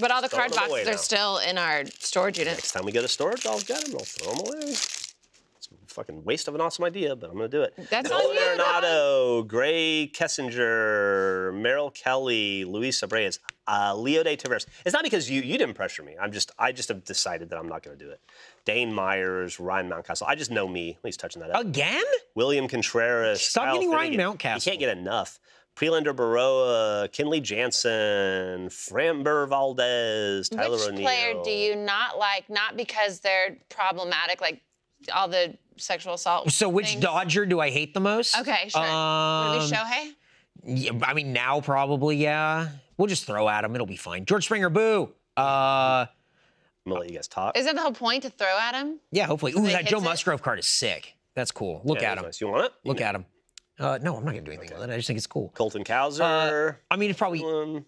but all the card boxes are now. still in our storage unit. next time we go to storage, I'll get them. I'll throw them away. It's a fucking waste of an awesome idea, but I'm gonna do it. That's on Nolan you, Arenado, Grae Kessinger, Merrill Kelly, Luis Abreu, uh, Leody Taveras. It's not because you you didn't pressure me. I'm just I just have decided that I'm not gonna do it. Dane Myers, Ryan Mountcastle. I just know me. He's touching that up. Again? William Contreras. Stop Kyle getting Ryan Finnegan. Mountcastle. You can't get enough. Prelander Berroa, Kenley Jansen, Framber Valdez, Tyler O'Neill. Which O'Neill. player do you not like? Not because they're problematic, like all the sexual assault. So which things? Dodger do I hate the most? Okay, sure. Would Um, it be Shohei? yeah, I mean, now probably, yeah. We'll just throw at him. It'll be fine. George Springer, boo. Uh, I'm gonna let you guys talk. Is that the whole point to throw at him? yeah, hopefully. Ooh, that Joe hits it? Musgrove card is sick. That's cool. Look Yeah, at him. nice. You want it? Look at him. Uh, no, I'm not gonna do anything with it. I just think it's cool. Colton Cowser. I mean, it's probably. I Um,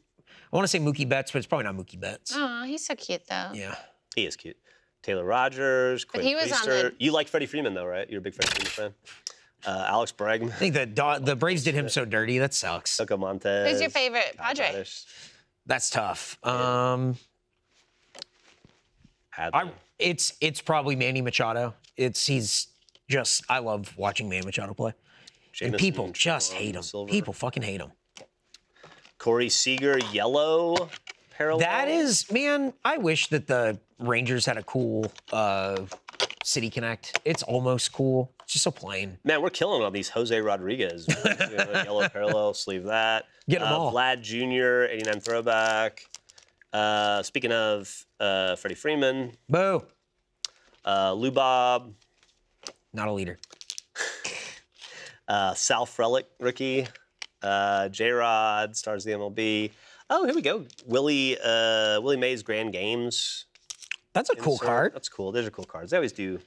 want to say Mookie Betts, but it's probably not Mookie Betts. Oh, he's so cute though. Yeah. he is cute. Taylor Rogers. Quinn he was on Priester. the- You like Freddie Freeman though, right? You're a big Freddie Freeman fan. Uh, Alex Bregman. I think the Do- the Braves did him so dirty. That sucks. Coco Montes. Who's your favorite Padre? Radish, That's tough. Um, I it's it's probably Manny Machado. It's he's just I love watching Manny Machado play. And people just hate him. Silver. People fucking hate him. Corey Seager, yellow parallel. That is, man. I wish that the Rangers had a cool uh, City Connect. It's almost cool. It's just so plain. Man, we're killing on these Jose Rodriguez. You know, yellow parallel, sleeve that. Get 'em Uh, all. Vlad Jr., 89 throwback. Uh, speaking of uh, Freddie Freeman, Boo. uh, Lou Bob, Not a leader. Uh, Sal Frelick rookie, uh, J Rod stars the MLB. Oh, here we go. Willie uh, Willie Mays Grand Games. That's a cool card. That's cool. Those are cool cards. They always do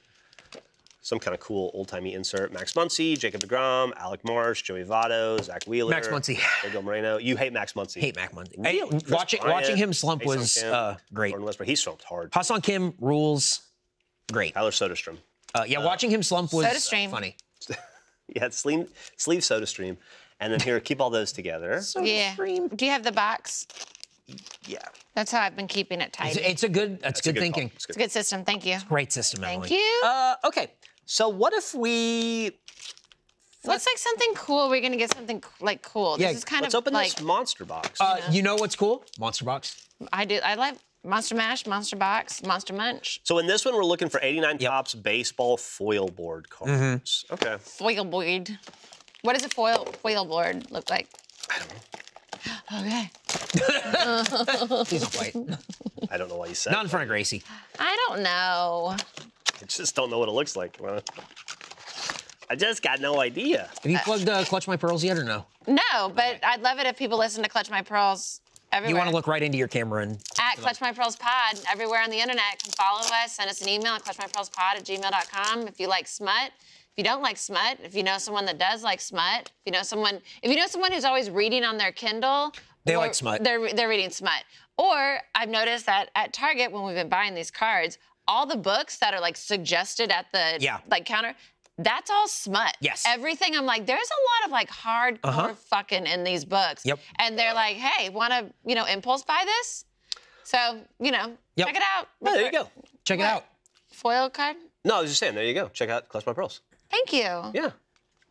some kind of cool old timey insert. Max Muncy, Jacob DeGrom, Alec Marsh, Joey Votto, Zack Wheeler, Max Muncy. Miguel Moreno. You hate Max Muncy. Hate Mac Monday. Really? Hey, watching Bryant, watching him slump Ha-Seong was Kim, uh, great. Gordon Westbrook. He slumped hard. Ha-Seong Kim rules. Great. Tyler Soderstrom. Uh, yeah, watching him slump was Soda uh, Stream. funny. Yeah, sleeve, sleeve Soda Stream. And then here, keep all those together. Yeah. Stream. Do you have the box? Yeah. That's how I've been keeping it tight. it's a good. That's, That's a good, thinking. It's It's a good system. Thank you. Great system, Emily. Thank you. Uh, okay. So what if we What's like something cool? We're gonna get something like cool. Yeah, this is kind let's of open like this monster box? Uh, you know what's cool? Monster Box. I do. I like Monster Mash, Monster Box, Monster Munch, so in this one, we're looking for 89 Yep. Topps baseball foil board cards. Okay. foil board. What does a foil foil board look like? I don't know. Okay. He's don't. I don't know why you said. Not in front of Gracie. I don't know. I just don't know what it looks like. Well, I just got no idea. Have you plugged uh, Clutch My Pearls yet or no? No, but I'd love it if people listen to Clutch My Pearls everywhere. You want to look right into your camera and at Clutch My Pearls Pod everywhere on the internet. Come follow us. Send us an email at clutchmypearlspod at gmail.com. If you like smut, if you don't like smut, if you know someone that does like smut, if you know someone, if you know someone who's always reading on their Kindle, They like smut. They're they're reading smut. Or I've noticed that at Target when we've been buying these cards, all the books that are like suggested at the Yeah. like counter. That's all smut. Yes. Everything. I'm like, there's a lot of like hardcore Uh-huh. fucking in these books. Yep. And they're like, hey, want to, you know, impulse buy this? So, you know, Yep. check it out. Oh, there you go. check it out. Foil card. No, I was just saying. There you go. Check out Clutch My Pearls. Thank you. Yeah.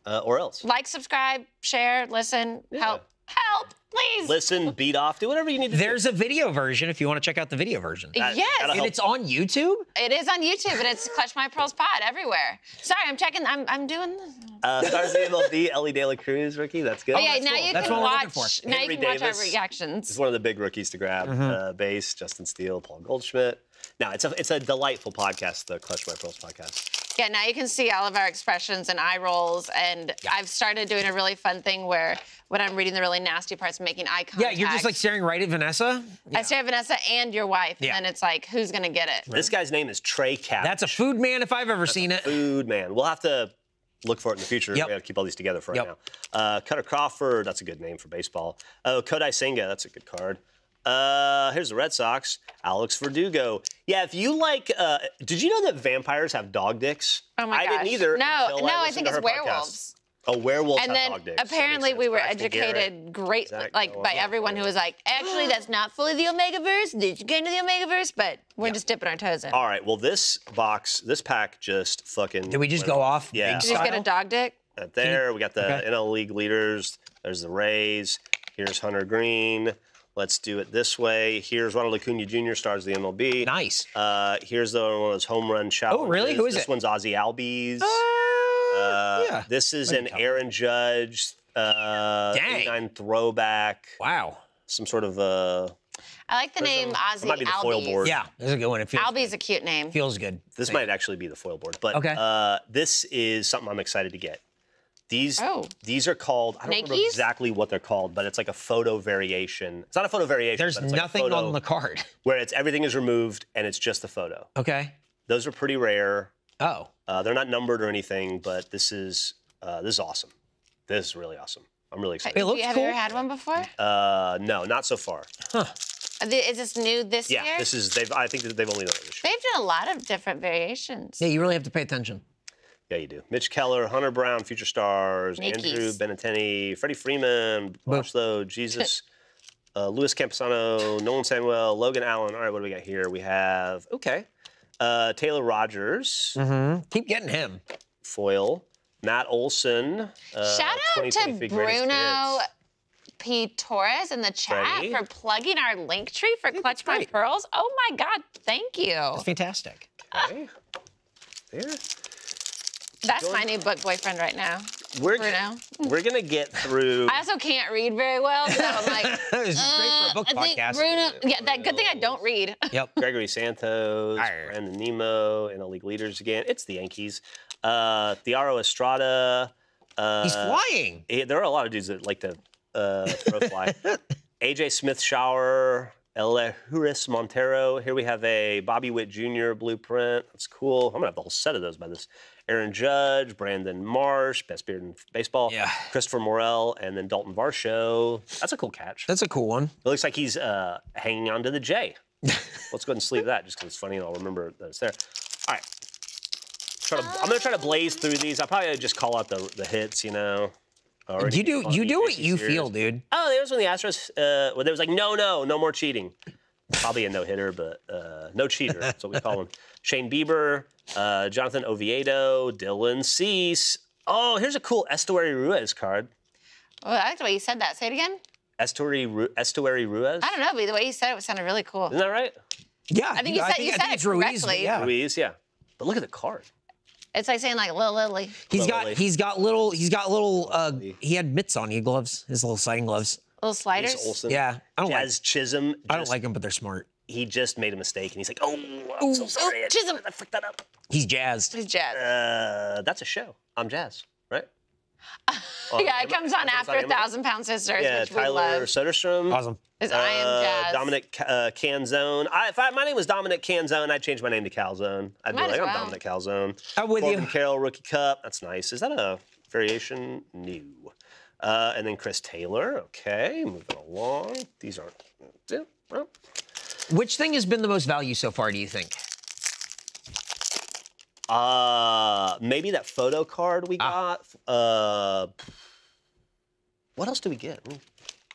Uh, or else. Like, subscribe, share, listen, help, help, please. Listen, beat off, do whatever you need to There's a video version if you want to check out the video version. that- yes, And help. it's on YouTube? it is on YouTube, and it's Clutch My Pearls Pod everywhere. Sorry, I'm checking. I'm, I'm doing this. do. Uh, stars of the MLB, Elly De La Cruz rookie. That's good. Oh, yeah, that's now cool. you That's can what watch. for. Now you can watch Davis. our He's reactions. one of the big rookies to grab. Mm-hmm. Uh, base, Justin Steele, Paul Goldschmidt. Now, it's a it's a delightful podcast, the Clutch My Pearls podcast. Yeah, now you can see all of our expressions and eye rolls. And I've started doing a really fun thing where when I'm reading the really nasty parts, making eye contact. Yeah, you're just like staring right at Vanessa. I stare at Vanessa and your wife, Yeah. and it's like, who's gonna get it? This guy's name is Trey Cap. That's a food man if I've ever seen it. food man. We'll have to look for it in the future. Yep. We have to keep all these together for right Yep. now. Uh, Kutter Crawford, that's a good name for baseball. Oh, Kodai Senga, that's a good card. Uh, here's the Red Sox. Alex Verdugo. Yeah, if you like, uh, did you know that vampires have dog dicks? Oh my I gosh. didn't either. No, until no, I listened think to it's her podcast. werewolves. Oh, werewolves And then dog dicks. Apparently we sense. were Braxton Garrett. educated great, Zach like by everyone who was like, actually, that's not fully the Omegaverse. Did you get into the Omegaverse? But we're just dipping our toes in. All right, well, this box, this pack just fucking. Did we just went go off? Yeah. Did you just get a dog dick? Right there, we got the Okay. NL League leaders. There's the Rays. Here's Hunter Greene. Let's do it this way. Here's Ronald Acuna Jr. stars of the MLB. Nice. Uh, here's the one of those home run challenges. Oh, really? Who is this it? This one's Ozzie Albies. Uh, Uh, yeah. This is an be tough. Aaron Judge uh, Dang. 89 throwback. Wow. Some sort of uh, I like the name That Ozzie might be the foil board. Yeah, this is a good one. It feels, Albie's a cute name. feels good. this might actually be the foil board, but Okay. uh, this is something I'm excited to get. These Oh. these are called I don't remember exactly what they're called, but it's like a photo variation. It's not a photo variation. There's but it's like a nothing photo on the card. where it's everything is removed and it's just the photo. Okay. Those are pretty rare. Oh. Uh, they're not numbered or anything, but this is uh, this is awesome. This is really awesome. I'm really excited. It looks have cool. you ever had one before? Uh, no, not so far. Are they- Is this new this Yeah, year? this is they've. I think that they've only done it this year. They've done a lot of different variations. Yeah, you really have to pay attention. Yeah, you do. Mitch Keller, Hunter Brown, future stars, Andrew Nikes. Benintendi, Freddie Freeman, Barstow, Jesus, uh, Luis Campusano, Nolan Samuel, Logan Allen. All right, what do we got here? We have okay, uh, Taylor Rogers, Mm-hmm. Keep getting him. foil, Matt Olson. Uh, Shout out to 2023 greatest Bruno. P. Torres in the chat Freddie. for plugging our link tree for Clutch My. Pearls. Oh my God, thank you. That's fantastic. Okay. There. That's my new book boyfriend right now. We're Bruno. we're gonna get through. I also can't read very well, so I'm like, this is great for a uh, book I think podcast. Bruno. Yeah, that good thing I don't read. Yep. Gregory Santos, Arr. Brandon Nimmo, and the league leaders again. It's the Yankees. Uh, Thairo Estrada. Uh, He's flying. eh, there are a lot of dudes that like to uh, throw fly. AJ Smith Shawver, Elehuris Montero. Here we have a Bobby Witt Jr. blueprint. That's cool. I'm gonna have the whole set of those by this. Aaron Judge, Brandon Marsh, best beard in baseball. Yeah. Christopher Morel, and then Dalton Varsho. That's a cool catch. That's a cool one. It looks like he's uh, hanging on to the J. Let's go ahead and sleeve that just because it's funny and I'll remember that it's there. All right. Try to, I'm going to try to blaze through these. I'll probably just call out the, the hits, you know. Already You do you do what you Sears. feel, dude. Oh, there was when the Astros, uh, when there was like, no, no, no more cheating. Probably a no hitter, but uh, no cheater. That's what we call him. Shane Bieber, uh, Jonathan Oviedo, Dylan Cease. Oh, here's a cool Estuary Ruiz card. Well, I like the way you said that. Say it again. Estuary, Ru- Estuary Ruiz? I don't know, but the way you said it sounded really cool. Isn't that right? Yeah. I think you said- you I said think it it's Ruiz, correctly. Yeah. Ruiz, yeah. But look at the card. It's like saying like Lil Lily. He's Little got Lily. he's got little he's got little uh he had mitts on, he had gloves, his little sighting gloves. Little sliders. Jase Olsen. Yeah. I don't like Jazz Chisholm. I don't just- like him, but they're smart. He just made a mistake, and he's like, "Oh, I'm so sorry. I- Chisholm. I fucked that up." He's jazzed. He's jazz. Uh, that's a show. I'm Jazz, right? Well, yeah, it comes on after on a Thousand Pound Sisters, Yeah, which we Tyler love. Soderstrom. Awesome. Is I am Uh, jazz. Dominic uh, Canzone. I, if I, my name was Dominic Canzone, I'd change my name to Calzone. I'd Might be as like, I'm. Dominic Calzone. I'm with Corbin you. Carroll Rookie Cup. That's nice. Is that a variation? New. Uh, and then Chris Taylor. Okay, moving along. These aren't. Well, Which thing has been the most value so far, do you think? Uh, maybe that photo card we Ah. got. Uh, what else do we get?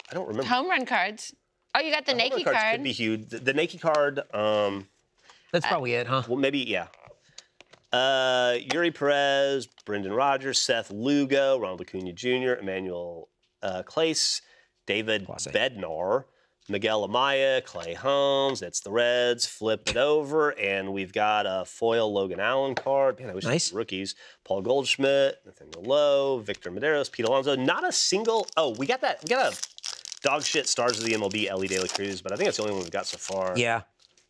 I don't remember. Home run cards. Oh, you got the, Home run Nike cards card. could be huge. The, the Nike card. Um, That's probably it, huh? well, maybe yeah. Uh, Eury Perez, Brendan Rodgers, Seth Lugo, Ronald Acuna Jr., Emmanuel uh, Clase, David Clase. Bednar, Miguel Amaya, Clay Holmes. That's the Reds. Flip it over, and we've got a foil Logan Allen card. Man, I wish Nice. rookies. Paul Goldschmidt, Nathaniel Lowe, Victor Medeiros, Pete Alonso. Not a single. Oh, we got that. We got a dog shit stars of the MLB Elly De La Cruz, but I think that's the only one we've got so far. Yeah.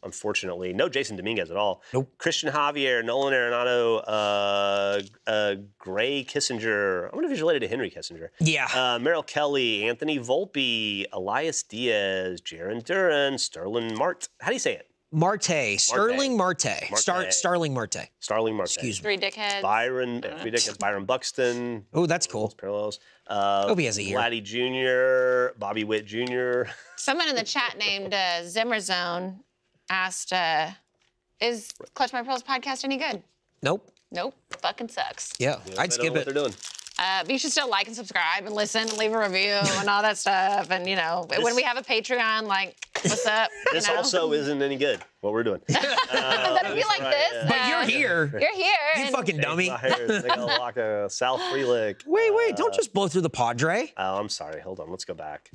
Unfortunately. No Jasson Dominguez at all. Nope. Cristian Javier, Nolan Arenado, uh, uh, Gray Kissinger. I wonder if he's related to Henry Kissinger. Yeah. Uh, Merrill Kelly, Anthony Volpe, Elias Diaz, Jarren Duran, Sterling Mart. How do you say it? Marte, Sterling Marte, Star, Starling Marte. Starling Marte. Excuse me. Three dickheads. Byron, uh, ridiculous. Byron Buxton. Oh, that's cool. Parallels. Uh, Hope he has a year. Vladdy Jr., Bobby Witt Jr. Someone in the chat named uh, Zimmerzone asked, uh, "Is Clutch My Pearls podcast any good?" Nope. Nope. Fucking sucks. Yeah, I I'd skip know what it. they're doing. Uh, but you should still like and subscribe and listen and leave a review and all that stuff. And you know, when we have a Patreon, like, what's up? You This know? also isn't any good. What we're doing. But if you like this, But uh, you're here. You're here. You fucking dummy. Myers, Miguel Wacha, Sal Frelick. Wait, wait, don't uh, just blow through the Padre. Oh, I'm sorry. Hold on. Let's go back.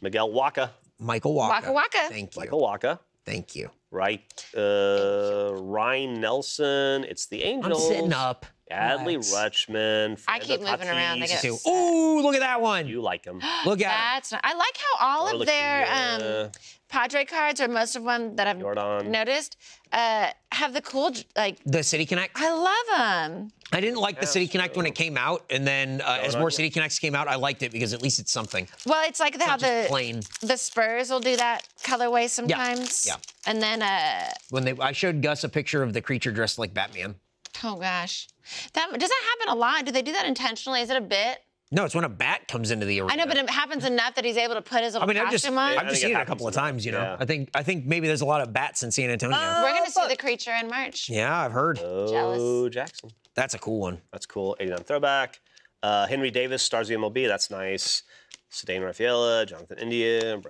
Miguel Wacha, Michael Wacha. Waka Waka. Thank you. Michael Wacha, Thank you. right? Uh, Ryan Nelson. It's the Angels. I'm sitting up. Adley Relax. Rutschman. I keep Fernando moving around. I get- Two. Ooh, look at that one. You like him. Look at That's not, I like how all of their um, Orlicchia, Padre cards, or most of them that I've Jordan. noticed, uh, have the cool like. the City Connect. I love them. I didn't like the Yeah, City Connect when it came out, and then uh, as more you. City Connects came out, I liked it because at least it's something. Well, it's like how just the plain. the Spurs will do that colorway sometimes. yeah. And then, uh, When they, I showed Gus a picture of the creature dressed like Batman. Oh gosh, that does that happen a lot? Do they do that intentionally? Is it a bit? No, it's when a bat comes into the arena. I know, but it happens enough that he's able to put his I little mean, I've just, on. I've just seen it it a couple of times. You know, yeah. I think, I think maybe there's a lot of bats in San Antonio. We're gonna see the creature in March. yeah, I've heard. Oh, Jealous. Jackson. That's a cool one. That's cool. 89 throwback. Uh, Henry Davis, Stars of the MLB. That's nice. Ceddanne Rafaela, Jonathan India.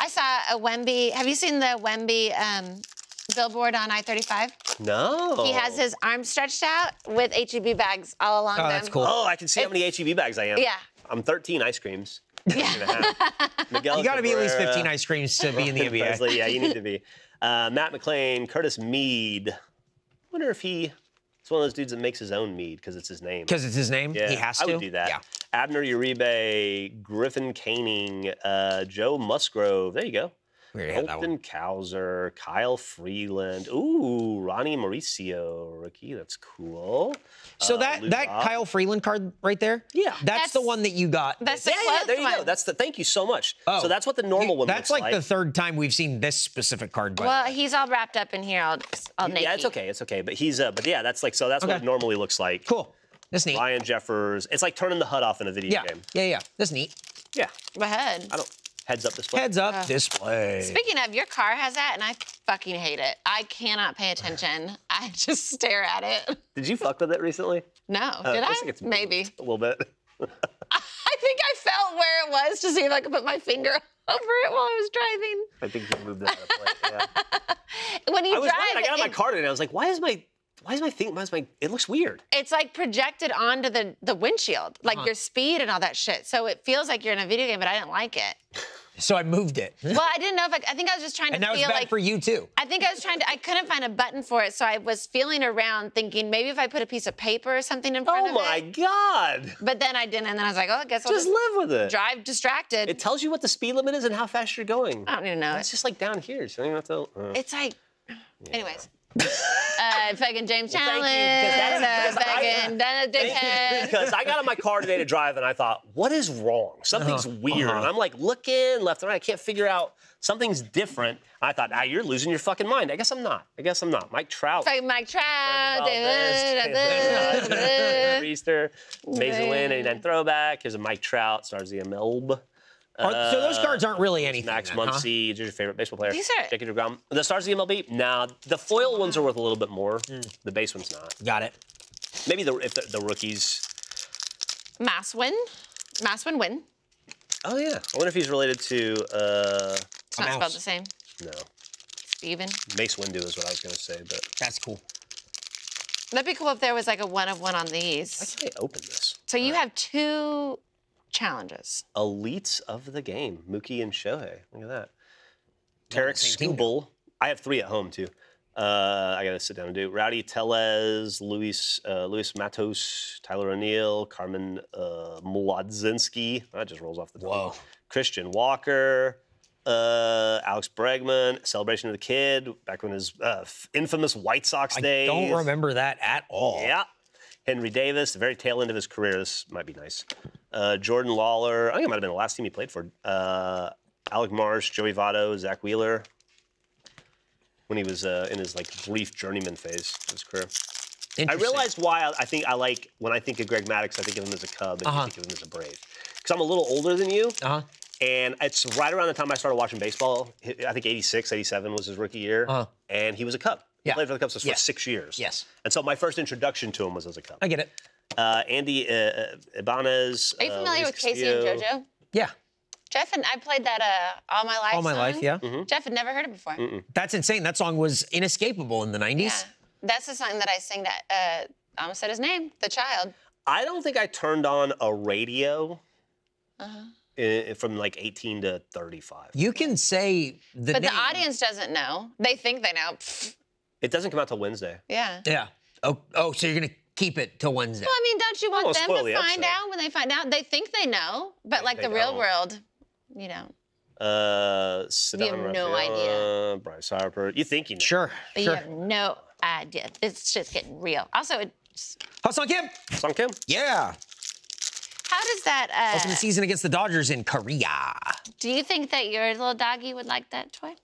I saw a Wemby. Have you seen the Wemby um, billboard on I-35? No. He has his arms stretched out with HEB bags all along Oh, them. that's cool. Oh, I can see how many HEB bags I am. Yeah. I'm 13 ice creams. Yeah. Miguel You got to be at least 15 ice creams to be in the Ryan NBA. Pressly, Yeah, you need to be. Uh, Matt McLain, Curtis Mead. I wonder if he. It's one of those dudes that makes his own mead because it's his name. Because it's his name. Yeah, he has to? I to. would do that. Yeah. Abner Uribe, Griffin Canning, uh, Joe Musgrove. There you go. We already had that Colton one. Cowser, Kyle Freeland. Ooh, Ronnie Mauricio, rookie. That's cool. So Uh, that Lou that Bob. Kyle Freeland card right there. Yeah. That's, the one that you got. That's the Yeah, yeah, closed there you one. go. That's the. Thank you so much. Oh. So that's what the normal one That's looks like, That's like the third time we've seen this specific card. By well, he's all wrapped up in here, all, all naked. Yeah, it's okay. It's okay. But he's. Uh, but yeah, that's like. So that's what it normally looks like. cool. That's neat. Ryan Jeffers. It's like turning the HUD off in a video Yeah, game. yeah, yeah. That's neat. Yeah. Go ahead. I don't. Heads up display. Heads up display. Speaking of, your car has that, and I fucking hate it. I cannot pay attention. I just stare at it. Did you fuck with it recently? No, Uh, did I I? think it's Maybe. a little bit. I think I felt where it was to see if I could put my finger over it while I was driving. I think you moved it out of place. Yeah. When you I was drive, wondering, I got out my car today and I was like, why is my why is my thing why is my it looks weird. it's like projected onto the the windshield, like Uh-huh. your speed and all that shit. So it feels like you're in a video game, but I didn't like it. So I moved it. Well, I didn't know if I, I think I was just trying to and that was feel bad like for you too. I think I was trying to. I couldn't find a button for it, so I was feeling around, thinking maybe if I put a piece of paper or something in front Oh of it. Oh my god. But then I didn't, and then I was like, oh, I guess I'll Just just, live with it. drive distracted. It tells you what the speed limit is and how fast you're going. I don't even know. It's just like down here, so you don't have to. uh. It's like, anyways. Uh, fucking James Well, Challenge, thank you, 'cause that's- uh, because I- fucking Dana Dickhead. because I got in my car today to drive and I thought, what is wrong? Something's weird. uh-huh. And I'm like looking left and right. I can't figure out something's different. I thought, ah, you're losing your fucking mind. I guess I'm not. I guess I'm not. Mike Trout. Fucking Mike Trout. Valdez, David, Easter, Masyn Winn, 89 throwback. Here's a Mike Trout, stars the MLB. Are- so those cards aren't really anything. Max then, huh? Muncy, who's your favorite baseball player? These are- Jackie DeGrom. The stars of the MLB? Nah, the foil ones are worth a little bit more. Hmm. The base one's not. Got it. Maybe the if the, the rookies. Maswin. Maswin win. Oh yeah. I wonder if he's related to uh It's not mouse. spelled the same. no. Steven. Mace Windu is what I was gonna say, but That's cool. That'd be cool if there was like a one of one on why these. can't I open this? So you have two challenges. Elites of the game, Mookie and Shohei. Look at that. Tarik same. Skubal. I have three at home too. Uh, I gotta sit down and do. Rowdy Tellez, Luis uh, Luis Matos, Tyler O'Neill, Carmen uh, Mlodzinski. That just rolls off the tongue. Whoa. Christian Walker, Uh, Alex Bregman, celebration of the kid, back when his uh, infamous White Sox Day. I days. don't remember that at all. Yeah. Henry Davis, the very tail end of his career. This might be nice. Uh, Jordan Lawlar. I think it might have been the last team he played for. Uh, Alec Marsh, Joey Votto, Zack Wheeler. When he was uh, in his like brief journeyman phase of his career. I realized why I, I think I like when I think of Greg Maddux, I think of him as a Cub and Uh-huh. I think of him as a Brave. Because I'm a little older than you, Uh huh. and it's right around the time I started watching baseball. I think 86, 87 was his rookie year, Uh-huh. and he was a Cub. He Yeah. played for the Cubs for Yeah. six years. Yes. And so my first introduction to him was as a Cub. I get it. Uh, Andy uh, uh, Ibanez. Are you uh, familiar Luis with Casey and JoJo? Yeah. Jeff and I played that uh, all my life. All my song. life. Yeah. Mm-hmm. Jeff had never heard it before. That's insane. That song was inescapable in the 90s. Yeah, that's the song that I sing. That uh, I almost said his name, the child. I don't think I turned on a radio Uh-huh. i- from like 18 to 35. You can say the But name. the audience doesn't know. They think they know. Pfft, It doesn't come out till Wednesday. yeah. Yeah. Oh, oh, so you're gonna keep it till Wednesday? Well, I mean, don't you want them to the find episode. out when they find out? They think they know, but like they the real don't. world, you don't. Uh, You Sedano have no Rafaela, Bryce Harper. You think you know. Sure. But sure. you have no idea. It's just getting real. Also, it's, Ha-Seong Kim. Song Kim? Yeah. how does that? Open Uh, the season against the Dodgers in Korea. do you think that your little doggy would like that toy?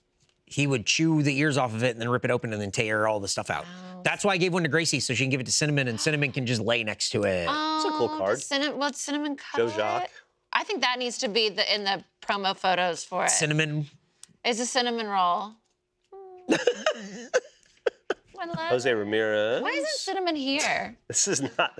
He would chew the ears off of it and then rip it open and then tear all the stuff out. Oh. That's why I gave one to Gracie so she can give it to Cinnamon and Cinnamon can just lay next to it. Oh, a cool card. Cinnamon, well, cinnamon Joe cut. Jacques. I think that needs to be the in the promo photos for it. Cinnamon. Is a cinnamon roll. I love Jose. Ramirez. Why isn't cinnamon here? This is not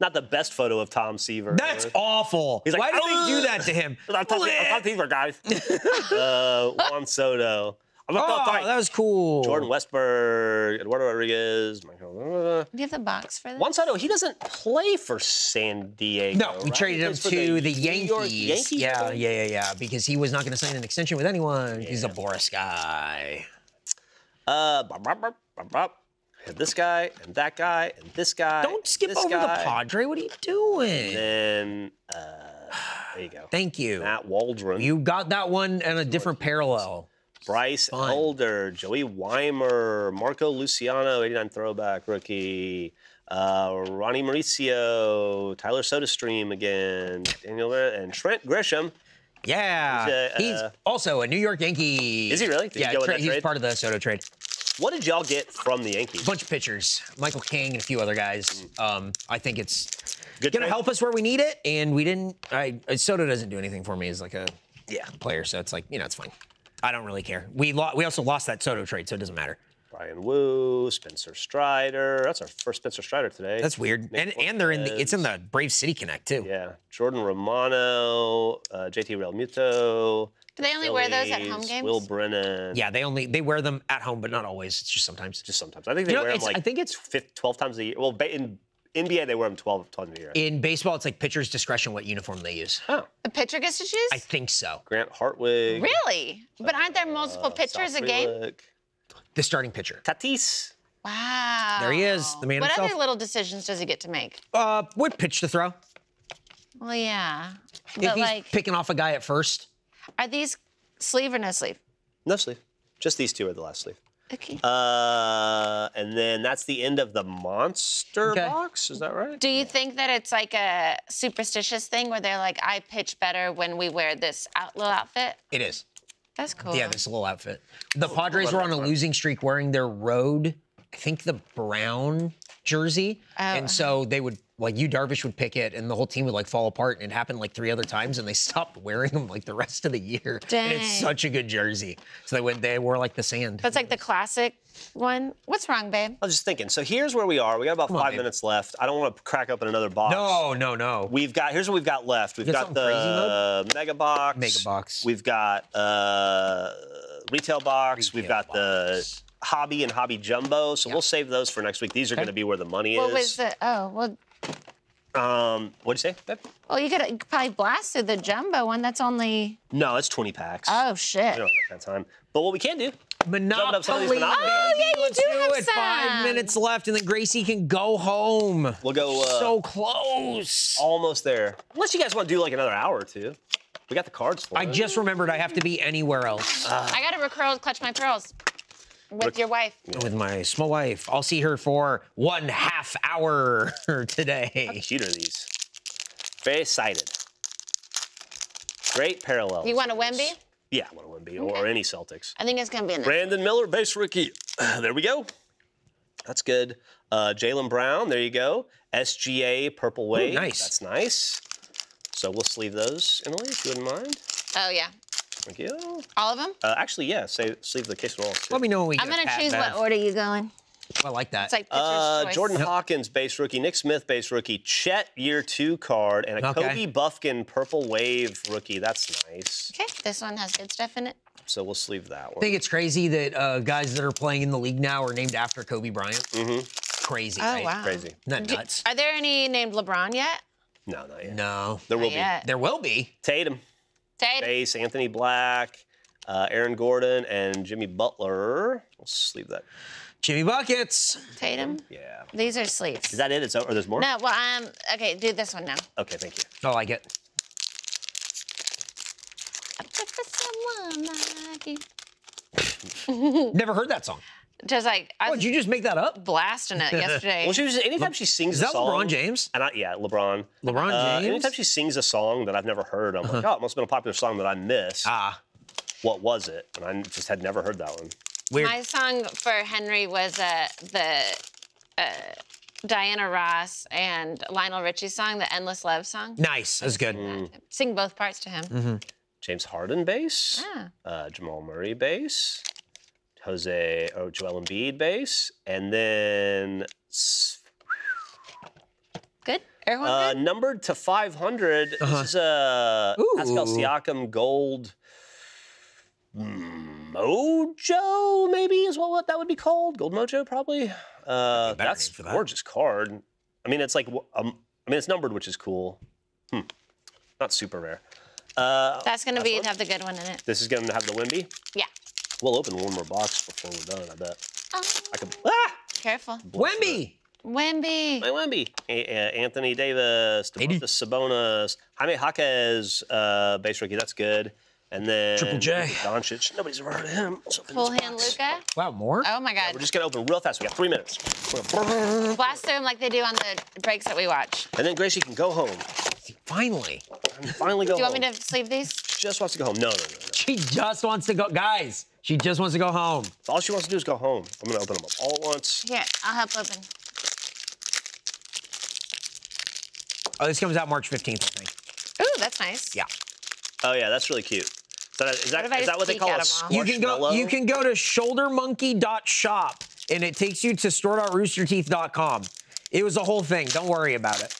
not the best photo of Tom Seaver. That's awful. He's like, why did they do that to him? I'm Tom, I'm Tom Seaver, guys. uh, Juan Soto. I'm not Oh, sorry. that was cool. Jordan Westburg, Eduardo Rodriguez, Michael. Uh, Do you have the box for this? Juan Soto, he doesn't play for San Diego. No, we right? traded him to the, New Yankees. Yankees. Yeah, yeah, yeah, yeah. Because he was not going to sign an extension with anyone. He's a Boras guy. Uh, bop, bop, bop, bop, bop. And this guy, and that guy, and this guy. Don't skip this over guy, the Padre. What are you doing? And uh, there you go. Thank you. Matt Waldron, You got that one in a different parallel. Bryce fun. Elder, Joey Wiemer, Marco Luciano, 89 throwback rookie, uh, Ronnie Mauricio, Tyler SodaStream again, Daniel and Trent Grisham. Yeah. He's, uh, He's uh, also a New York Yankee. Is he really? Did yeah, tra- he's trade? part of the Soto trade. What did y'all get from the Yankees? bunch of pitchers, Michael King and a few other guys. Um, I think it's Good gonna trade? help us where we need it, and we didn't. I Soto doesn't do anything for me as like a Yeah. player, so it's like you know it's fine. I don't really care. We lo- we also lost that Soto trade, so it doesn't matter. Bryan Woo, Spencer Strider. That's our first Spencer Strider today. That's weird. Nick And and they're in the, it's in the Brave City Connect too. Yeah. Jordan Romano, uh, JT Realmuto. Do they only wear those at home games? Will Brennan. Yeah, they only they wear them at home, but not always. It's just sometimes. Just sometimes. I think they You know, wear them it's- like I think it's- fif- 12 times a year. Well, in NBA, they wear them 12 times a year. In baseball, it's like pitcher's discretion what uniform they use. oh. The pitcher gets to choose? I think so. Grant Hartwig. really? But aren't there multiple uh, pitchers Sal a game? Frelick, The starting pitcher. Tatis. Wow. There he is, the man What himself. other little decisions does he get to make? Uh, what pitch to throw? Well, yeah. If But he's like, picking off a guy at first, are these sleeve or no sleeve? No sleeve. Just these two are the last sleeve. Okay. Uh, and then that's the end of the monster Okay. box. Is that right? Do you think that it's like a superstitious thing where they're like, I pitch better when we wear this out- little outfit? it is. That's cool. Yeah, this little outfit. The Padres were on a losing streak wearing their road, I think the brown jersey. Oh. And so they would, like, you Darvish would pick it and the whole team would, like, fall apart. And it happened, like, three other times and they stopped wearing them, like, the rest of the year. And it's such a good jersey. So they went, they wore, like, the sand. That's like the classic one. What's wrong, babe? I was just thinking. So here's where we are. We got about on, five babe. minutes left. I don't want to crack open another box. no, no, no. We've got here's what we've got left. We've got got something the mega box. Mega box. We've got uh, retail box. we've Retail got the hobby and hobby jumbo. So Yeah. we'll save those for next week. These are going to be where the money What is. was the? Oh, well, Um, what'd you say? babe? well, you could, you probably blast through the jumbo one. That's only. No, it's 20 packs. Oh shit. We don't have that kind time. But what we can do, Monopoly. up some of these Monopoly. Oh, yeah, you Let's do do have it. Five minutes left, and then Gracie can go home. we'll go uh, so close. almost there. Unless you guys want to do like another hour or two. We got the cards for I it. just remembered I have to be anywhere else I got to recurl, clutch my pearls with your wife. with my small wife. I'll see her for one half hour today. cute are these? Very excited. Great parallel. You want a Wemby? Yeah, I want a Wemby or any Celtics. I think it's gonna be in there. Brandon Miller, base rookie. There we go. That's good. Uh, Jaylen Brown, there you go. SGA, Purple Wave. nice. That's nice. So we'll sleeve those, Emily, if you wouldn't mind. Oh yeah, Thank you. all of them. Uh, actually, yeah, say, sleeve the case rolls. Let me know when we I'm gonna choose Bev. what order you going. I like that. It's like Uh, choice. Jordan Hawkins, base rookie. Nick Smith, base rookie. Chet, year two card. And a Okay. Kobe Buffkin, Purple Wave rookie. That's nice. Okay, this one has good stuff in it. So we'll sleeve that one. I one. think it's crazy that uh, guys that are playing in the league now are named after Kobe Bryant. Mm-hmm. Crazy, Oh right? wow, Crazy. Isn't that Do- nuts? Are there any named LeBron yet? No, not yet. No. There will Not be. yet. There will be. Tatum, Tatum. base. Anthony Black, uh, Aaron Gordon, and Jimmy Butler. We'll sleeve that. Jimmy Buckets. Tatum. Yeah. These are sleeves. Is that it? it? Is that, or there's more? no, well, um, okay, do this one now. Okay, thank you. I like it. I'm for someone like you. Never heard that song. Just like I Oh, was did you just make that up? blasting it yesterday. Well, she was anytime she sings Is a that song. LeBron James? And I, yeah, LeBron. LeBron Uh, James? anytime she sings a song that I've never heard, I'm like, oh, it must have been a popular song that I missed. Ah, What was it? And I just had never heard that one. weird. My song for Henry was uh, the uh, Diana Ross and Lionel Richie song, the Endless Love song. nice. That's good. Mm. Sing both parts to him. James Harden bass, Ah. uh, Jamal Murray bass, Jose or Joel Embiid base, and then s- Good? Everyone uh, good? numbered to 500. This is a Pascal Uh-huh. Siakam gold mojo, maybe is what, what that would be called. Gold mojo, probably. Uh, that's name for that. gorgeous card. I mean, it's like um, I mean, it's numbered, which is cool. Hmm. Not super rare. Uh, That's going to last be one? have the good one in it. This is going to have the Wemby. Yeah. We'll open one more box before we're done. I bet. Oh, I could. Ah! careful. Wemby. Wemby. My Wemby. A- uh, Anthony Davis, Eighty. Domantas Sabonis, Jaime Jaquez, uh, base rookie. That's good. And then Triple J. Luka Doncic. Nobody's ever heard of him. Let's open Full this hand. Luka. Wow, more? Oh my God. We're just gonna open real fast. We got three minutes. We're gonna- Blast through them like they do on the breaks that we watch. And then Gracie can go home. Finally. And finally go Do you home. want me to sleeve these? Just wants to go home. No, no, no, no. She just wants to go. Guys, she just wants to go home. All she wants to do is go home. I'm gonna open them up all at once. Here, I'll help open. Oh, this comes out March 15th, I think. Ooh, that's nice. Yeah. Oh yeah, that's really cute. So that, is that, What if I is that what they call peek a at 'em? You can go squishmallow? you can go to shouldermonkey.shop and it takes you to store.roosterteeth.com. It was a whole thing. Don't worry about it.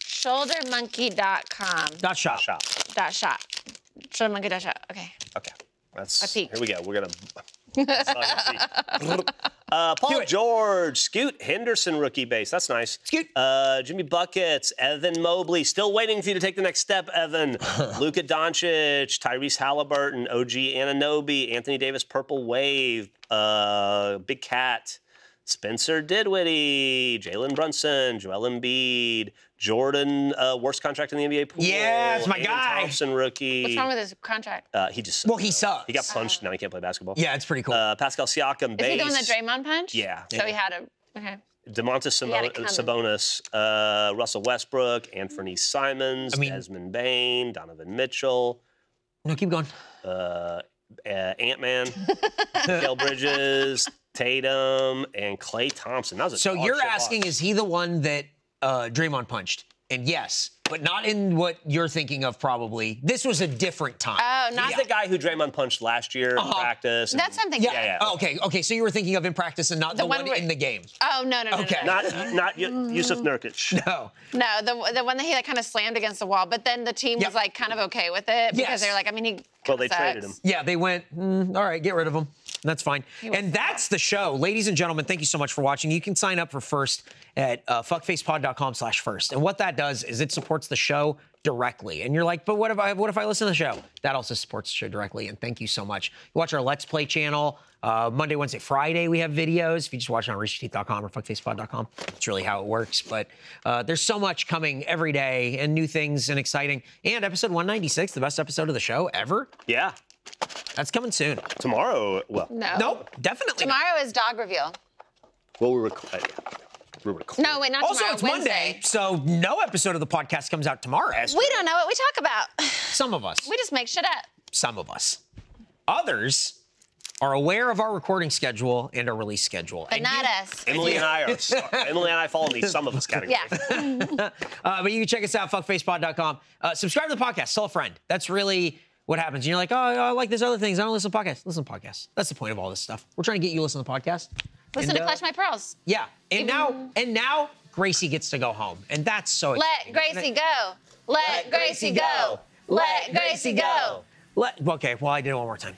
Shouldermonkey.com. Dot shop. shop. Dot shop. Shouldermonkey.shop. Okay. Okay. That's here we go. We're gonna uh, Paul. George, Scoot Henderson rookie base. That's nice. Scoot. Uh, Jimmy Buckets, Evan Mobley. Still waiting for you to take the next step, Evan. Luka Doncic, Tyrese Halliburton, OG Anunoby, Anthony Davis, Purple Wave, uh, Big Cat, Spencer Dinwiddie, Jalen Brunson, Joel Embiid, Jordan, uh, worst contract in the NBA pool. Yeah, it's my Aiden guy. Thompson rookie. What's wrong with his contract? Uh, he just Well, he sucks. He got punched. Now he can't play basketball. Yeah, it's pretty cool. Uh, Pascal Siakam, Is base. he doing the Draymond punch? Yeah. So he had a. Okay. Domantas had it Sabo- coming. Sabonis, uh, Russell Westbrook, Anthony Simons, I mean- Desmond Bane, Donovan Mitchell, no, keep going. uh, uh, Ant Man, Mikal Bridges, Tatum, and Klay Thompson. That was a So you're asking, loss. is he the one that uh, Draymond punched? And yes, but not in what you're thinking of. Probably this was a different time. Oh, not He's the guy who Draymond punched last year in Uh-huh. practice. and- That's something. yeah. yeah, yeah. Oh, okay. Okay. So you were thinking of in practice and not the, one one, where- in the game. Oh no no no Okay. no. Not not Yu- Jusuf Nurkic. No. No, the the one that he like kind of slammed against the wall, but then the team Yep. was like kind of okay with it because Yes. they're like, I mean, he. Well, kinda they traded him. Yeah, they went. "Mm, all right, get rid of him. That's fine. And that's the show. Ladies and gentlemen, thank you so much for watching. You can sign up for first at uh, fuckfacepod.com slash first. And what that does is it supports the show directly. And you're like, but what if I what if I listen to the show? That also supports the show directly. And thank you so much. You watch our Let's Play channel. Uh, Monday, Wednesday, Friday, we have videos. If you just watch it on roosterteeth.com or fuckfacepod.com, it's really how it works. But uh, there's so much coming every day and new things and exciting. And episode 196, the best episode of the show ever, Yeah. That's coming soon. Tomorrow, well, No. Nope, definitely. not. Tomorrow is dog reveal. well, we're, rec- uh, yeah. we're recording. No, wait, not Also, tomorrow. Also, it's Monday, so no episode of the podcast comes out tomorrow. We don't know what we talk about. Some of us. We just make shit up. Some of us. Others are aware of our recording schedule and our release schedule. But And not you- us. Emily and I are. Emily and I fall in the some of us category. Yeah. Uh, but you can check us out, fuckfacepod.com. Uh, subscribe to the podcast, tell a friend. That's really what happens. And you're like, oh, I like this other things. I don't listen to podcasts. Listen to podcasts. That's the point of all this stuff. We're trying to get you to listen to podcasts. Listen And, to uh, Clutch My Pearls. Yeah. And now, and now Gracie gets to go home. And that's so Let. Gracie go. Let Gracie go. Let Gracie go. Let, okay, well, I did it one more time.